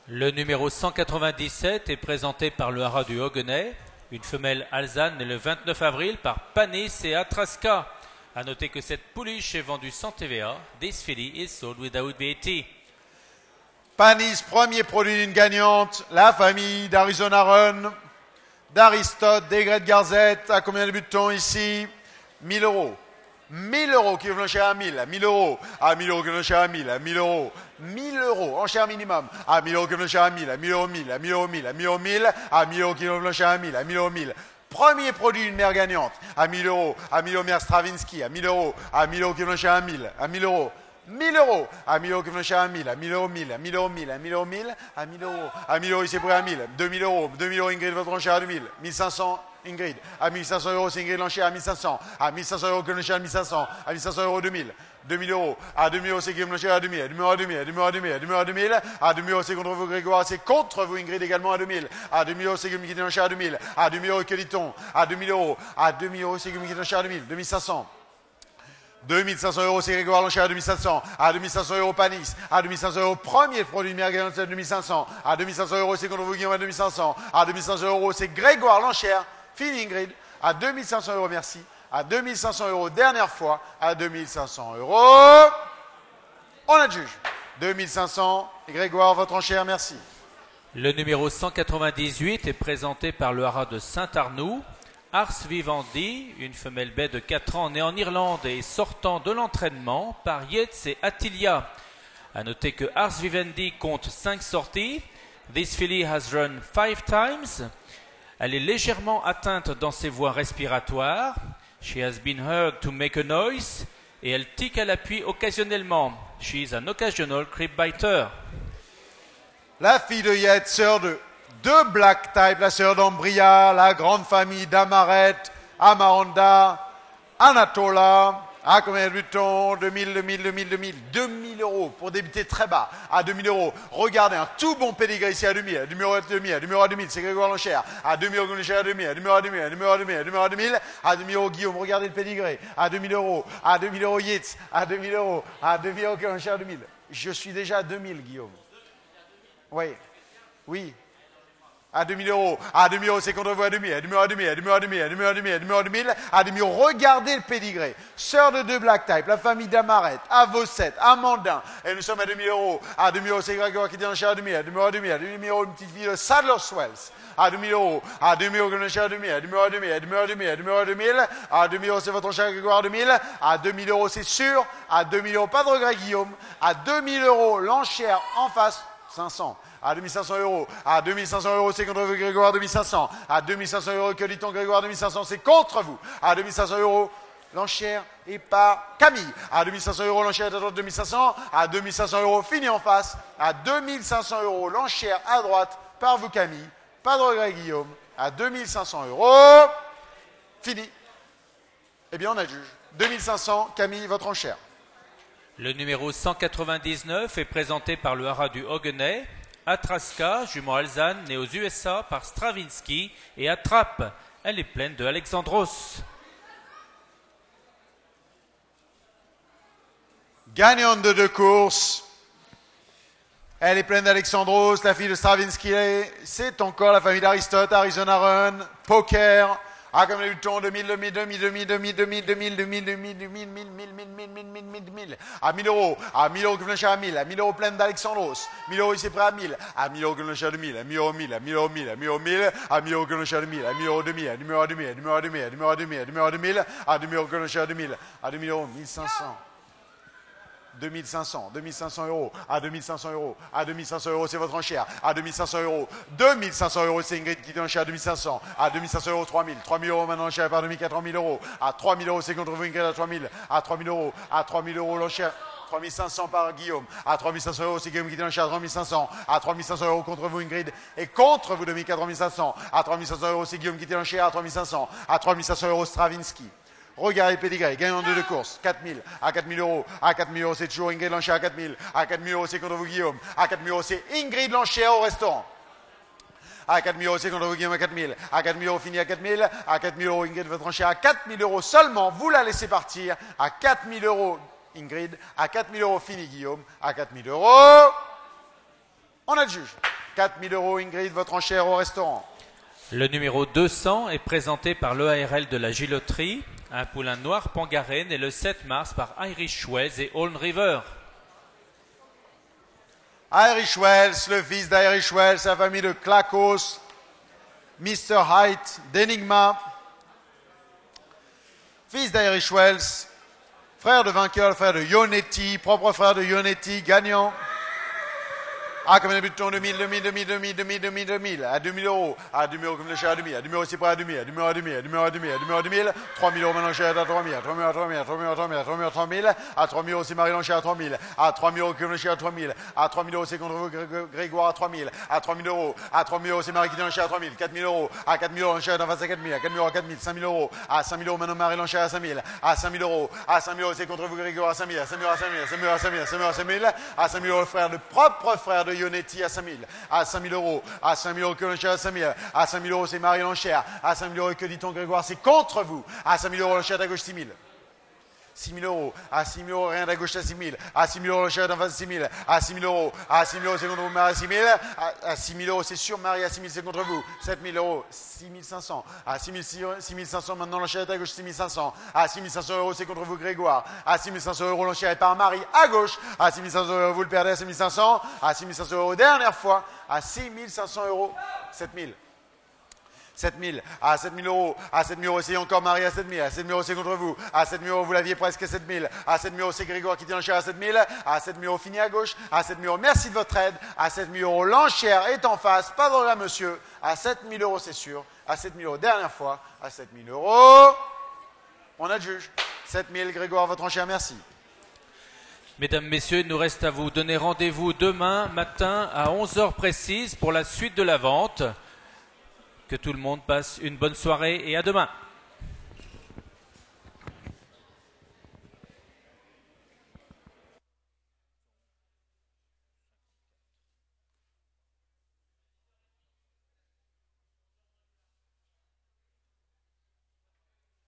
Le numéro 197 est présenté par le haras du Hoguenay, une femelle alzane le 29 avril par Panis et Atraska. À noter que cette pouliche est vendue sans TVA. This filly is sold without VAT. Panis, premier produit d'une gagnante, la famille d'Arizona Run, d'Aristote, d'Aigret de Garzette, à combien débute-t-on ici? 1000 euros. 1000 euros qui veut cher à 1000, à 1000 euros, à 1000 euros qui veut cher à 1000, à 1000 euros, 1000 euros, en cher minimum, à 1000 euros qui veut cher à 1000, à 1000 euros 1000, à 1000 euros 1000, à 1000 euros 1000, à 1000 euros qui veut cher à 1000, à 1000 euros 1000. Premier produit d'une mère gagnante, à 1000 euros, à 1000 euros mère Stravinsky, à 1000 euros, à 1000 euros qui veut cher à 1000, à 1000 euros. 1000 euros, à 1000 euros qui veut cher à 1000, à 1000 euros 1000, à 1000 euros 1000, à 1000 euros 1000, à 1000 euros, à 1000 euros il s'est pris à 1000, 2000 euros, 2000 euros Ingrid votre enchère à 2000, 1500 Ingrid, à 1500 euros c'est Ingrid l'enchère à 1500, à 1500 euros que l'enchère à 1500, à 1500 euros 2000, 2000 euros, à 2000 euros c'est Guillaume l'enchère à 2000, à 2000 euros à 2000, à 2000 euros à 2000, à 2000 euros à 2000, à 2000 euros c'est contre vous Grégoire, c'est contre vous Ingrid également à 2000, à 2000 euros c'est qui l'enchère à 2000, à 2000 euros que à 2000 euros, à 2000 euros c'est qui l'enchère à 2000, 2500. 2500 euros, c'est Grégoire Loncher à 2500. À 2500 euros, Panis. À 2500 euros, premier produit c'est à 2500. À 2500 euros, c'est contre vous Guillaume à 2500. À 2500 euros, c'est Grégoire Lancher. Fini Ingrid. À 2500 euros, merci. À 2500 euros, dernière fois. À 2500 euros, on adjuge. 2500, Grégoire, votre enchère, merci. Le numéro 198 est présenté par le haras de Saint-Arnoux. Ars Vivendi, une femelle baie de 4 ans née en Irlande et sortant de l'entraînement par Yates et Attilia. À noter que Ars Vivendi compte 5 sorties. This filly has run 5 times. Elle est légèrement atteinte dans ses voies respiratoires. She has been heard to make a noise. Et elle tique à l'appui occasionnellement. She is an occasional crib biter. La fille de Yates, sœur de deux Black Type, la sœur d'Ambria, la grande famille d'Amaret, Amaranda, Anatola, À combien de butons 2000, 2000, 2000, 2000. 2000 euros pour débuter très bas. À 2000 euros. Regardez, un tout bon pédigré ici à 2000. À numéro à 2000, à numéro à 2000. C'est Grégoire Lanchère. À 2000 euros, à 2000. À numéro à 2000, à numéro à 2000, à numéro à 2000. À 2000 euros, Guillaume. Regardez le pédigré. À 2000 euros. À 2000 euros, Yates. À 2000 euros. À 2000 euros, Lanchère à 2000. Je suis déjà à 2000, Guillaume. Oui. Oui. À 2000 euros, à 2000 euros, c'est contre vous à 2000, à 2000, à 2000, à 2000, à 2000, à 2000, à 2000, à 2000, à 2000, à 2000 euros. Regardez le pédigré. Sœur de deux Black Type, la famille d'Amaret, à Vosset, à Mandin. Et nous sommes à 2000 euros. À 2000 euros, c'est Grégoire qui le chat à 2000, à 2000, à 2000, à 2000 euros, une petite fille de Sadlerswells. À 2000 euros, à 2000 euros, chat à 2000, à 2000, à 2000, à 2000, à 2000, à 2000, à 2000, à 2000 euros, c'est votre chat Grégoire à 2000, à 2000 euros, c'est sûr, à 2000 euros, pas de regret Guillaume, à 2000 euros, l'enchère en face, 500 à 2500 euros, à 2500 euros, c'est contre vous, Grégoire, 2500, à 2500 euros, que dit-on, Grégoire, 2500, c'est contre vous, à 2500 euros, l'enchère est par Camille, à 2500 euros, l'enchère est à droite, 2500, à 2500 euros, fini en face, à 2500 euros, l'enchère à droite, par vous, Camille, pas de regret, Guillaume, à 2500 euros, fini. Eh bien, on adjuge. 2500, Camille, votre enchère. Le numéro 199 est présenté par le haras du Hoguenay. Atraska, jument Alzane, née aux USA par Stravinsky, et Attrape. Elle est pleine de Alexandros. Gagnante de deux courses. Elle est pleine d'Alexandros, la fille de Stravinsky. C'est encore la famille d'Aristote, Arizona Run, Poker, ah, comme les butons, 2000, 2000, 2000, 2000, 2000, 2000, 2000, 2000, 2000, 2000, 1000, 1000, 1000, 1000, 1000, 1000, 1000, 1000, à 1000 euros, à 1000 euros que vous à 1000, à 1000 euros pleine d'Alexandros, 1000 euros ici prêt à 1000, à 1000 euros que vous à 2000, à 1000 euros 1000, à 1000 euros 1000, à 1000 euros 1000, à 1000 euros que vous à 2000, à 1000 euros 2000, à numéro 2000, à numéro 2000, à numéro 2000, à numéro 2000, à 2000 euros que vous à 2000, à 2000 euros 1500. 2500, 2500 euros, à 2500 euros, à 2500 euros, c'est votre enchère, à 2500 euros, 2500 euros, c'est Ingrid qui est à 2500, à 2500 euros, 3000, 3000 euros maintenant enchère par 2400 euros, à 3000 euros, c'est contre vous Ingrid à 3000, à 3000 euros, à 3000 euros l'enchère. 3500 par Guillaume. À 3500 euros, c'est Guillaume qui est à 3500. À 3500 euros contre vous, Ingrid. Et contre vous, Dominique, à 3500. À 3500 euros, c'est Guillaume qui est à 3500. À 3500 euros, Stravinsky. Regardez Pédigré, gagnant de deux courses, 4000, à 4000 euros, à 4000 euros, c'est toujours Ingrid Lancher à 4000, à 4000 euros, c'est contre vous Guillaume, à 4000 euros, c'est Ingrid Lancher au restaurant. À 4000 euros, c'est contre vous Guillaume à 4000, à 4000 euros, fini à 4000, à 4000 euros, Ingrid votre enchère à 4000 euros seulement, vous la laissez partir, à 4000 euros, Ingrid, à 4000 euros, fini Guillaume, à 4000 euros, on a le juge. 4000 euros, Ingrid, votre enchère au restaurant. Le numéro 200 est présenté par l'EARL de la Giloterie. Un poulain noir pangaré né le 7 mars par Irish Wells et Holm River. Irish Wells, le fils d'Irish Wells, sa famille de Clacos, Mr. Height, d'Enigma, fils d'Irish Wells, frère de vainqueur, frère de Yonetti, propre frère de Yonetti, gagnant. Ah, comme de 2000, 2000, 2000, 2000, 2000, 2000, 2000, à 2000 euros, à 2000 euros comme le cher à 2000, à 2000 euros c'est pas à 2000, à 2000 euros à 2000, à 2000 euros à 2000, à 2000 euros à 2000, 3000 euros maintenant cher à 3000, à 3000 à 3000, à 3000 à 3000, à 3000 à 3000, à 3000 euros c'est Marie Lancher à 3000, à 3000 euros comme le cher à 3000, à 3000 euros c'est contre vous Grégoire à 3000, à 3000 euros, à 3000 euros c'est Marie qui Lancher à 3000, 4000 euros, à 4000 euros Lancher en face à 4000, à 4000 euros à 4000, 5000 euros, à 5000 euros maintenant Marie Lancher à 5000, à 5000 euros, à 5000 euros c'est contre vous Grégoire à 5000, à 5000 euros à 5000, à 5000 euros à 5000, à 5000 euros à 5000, à 5000 euros frère, le propre frère de Yonetti à 5000, à 5000 euros, à 5000 euros que l'enchère à 5000, à 5000 euros c'est Marie l'enchère, à 5000 euros que dit-on Grégoire, c'est contre vous, à 5000 euros l'enchère à gauche 6000. 6 000 euros, à 6 000 euros, rien à gauche à 6 000, à 6 000 euros, l'enchère d'en face 6 000, à 6 000 euros, à 6 000 euros, c'est contre vous, Marie à 6 000, à, 6 000 euros, c'est sûr, Marie à 6 000, c'est contre vous, 7 000 euros, 6 500, à 6 500, maintenant l'enchère est à gauche 6 500, à 6 500 euros, c'est contre vous, Grégoire, à 6 500 euros, l'enchère est par Marie à gauche, à 6 500 euros, vous le perdez à 6 500, à 6 500 euros, dernière fois, à 6 500 euros, 7 000. 7000, à 7000 euros, à 7000 euros, c'est encore Marie à 7000, à 7000 euros, c'est contre vous, à 7000 euros, vous l'aviez presque à 7000, à 7000 euros, c'est Grégoire qui tient l'enchère à 7000, à 7000 euros, fini à gauche, à 7000 euros, merci de votre aide, à 7000 euros, l'enchère est en face, pas de là, monsieur, à 7000 euros, c'est sûr, à 7000 euros, dernière fois, à 7000 euros, on a le juge, 7000, Grégoire, votre enchère, merci. Mesdames, Messieurs, il nous reste à vous donner rendez-vous demain matin à 11h précise pour la suite de la vente. Que tout le monde passe une bonne soirée et à demain.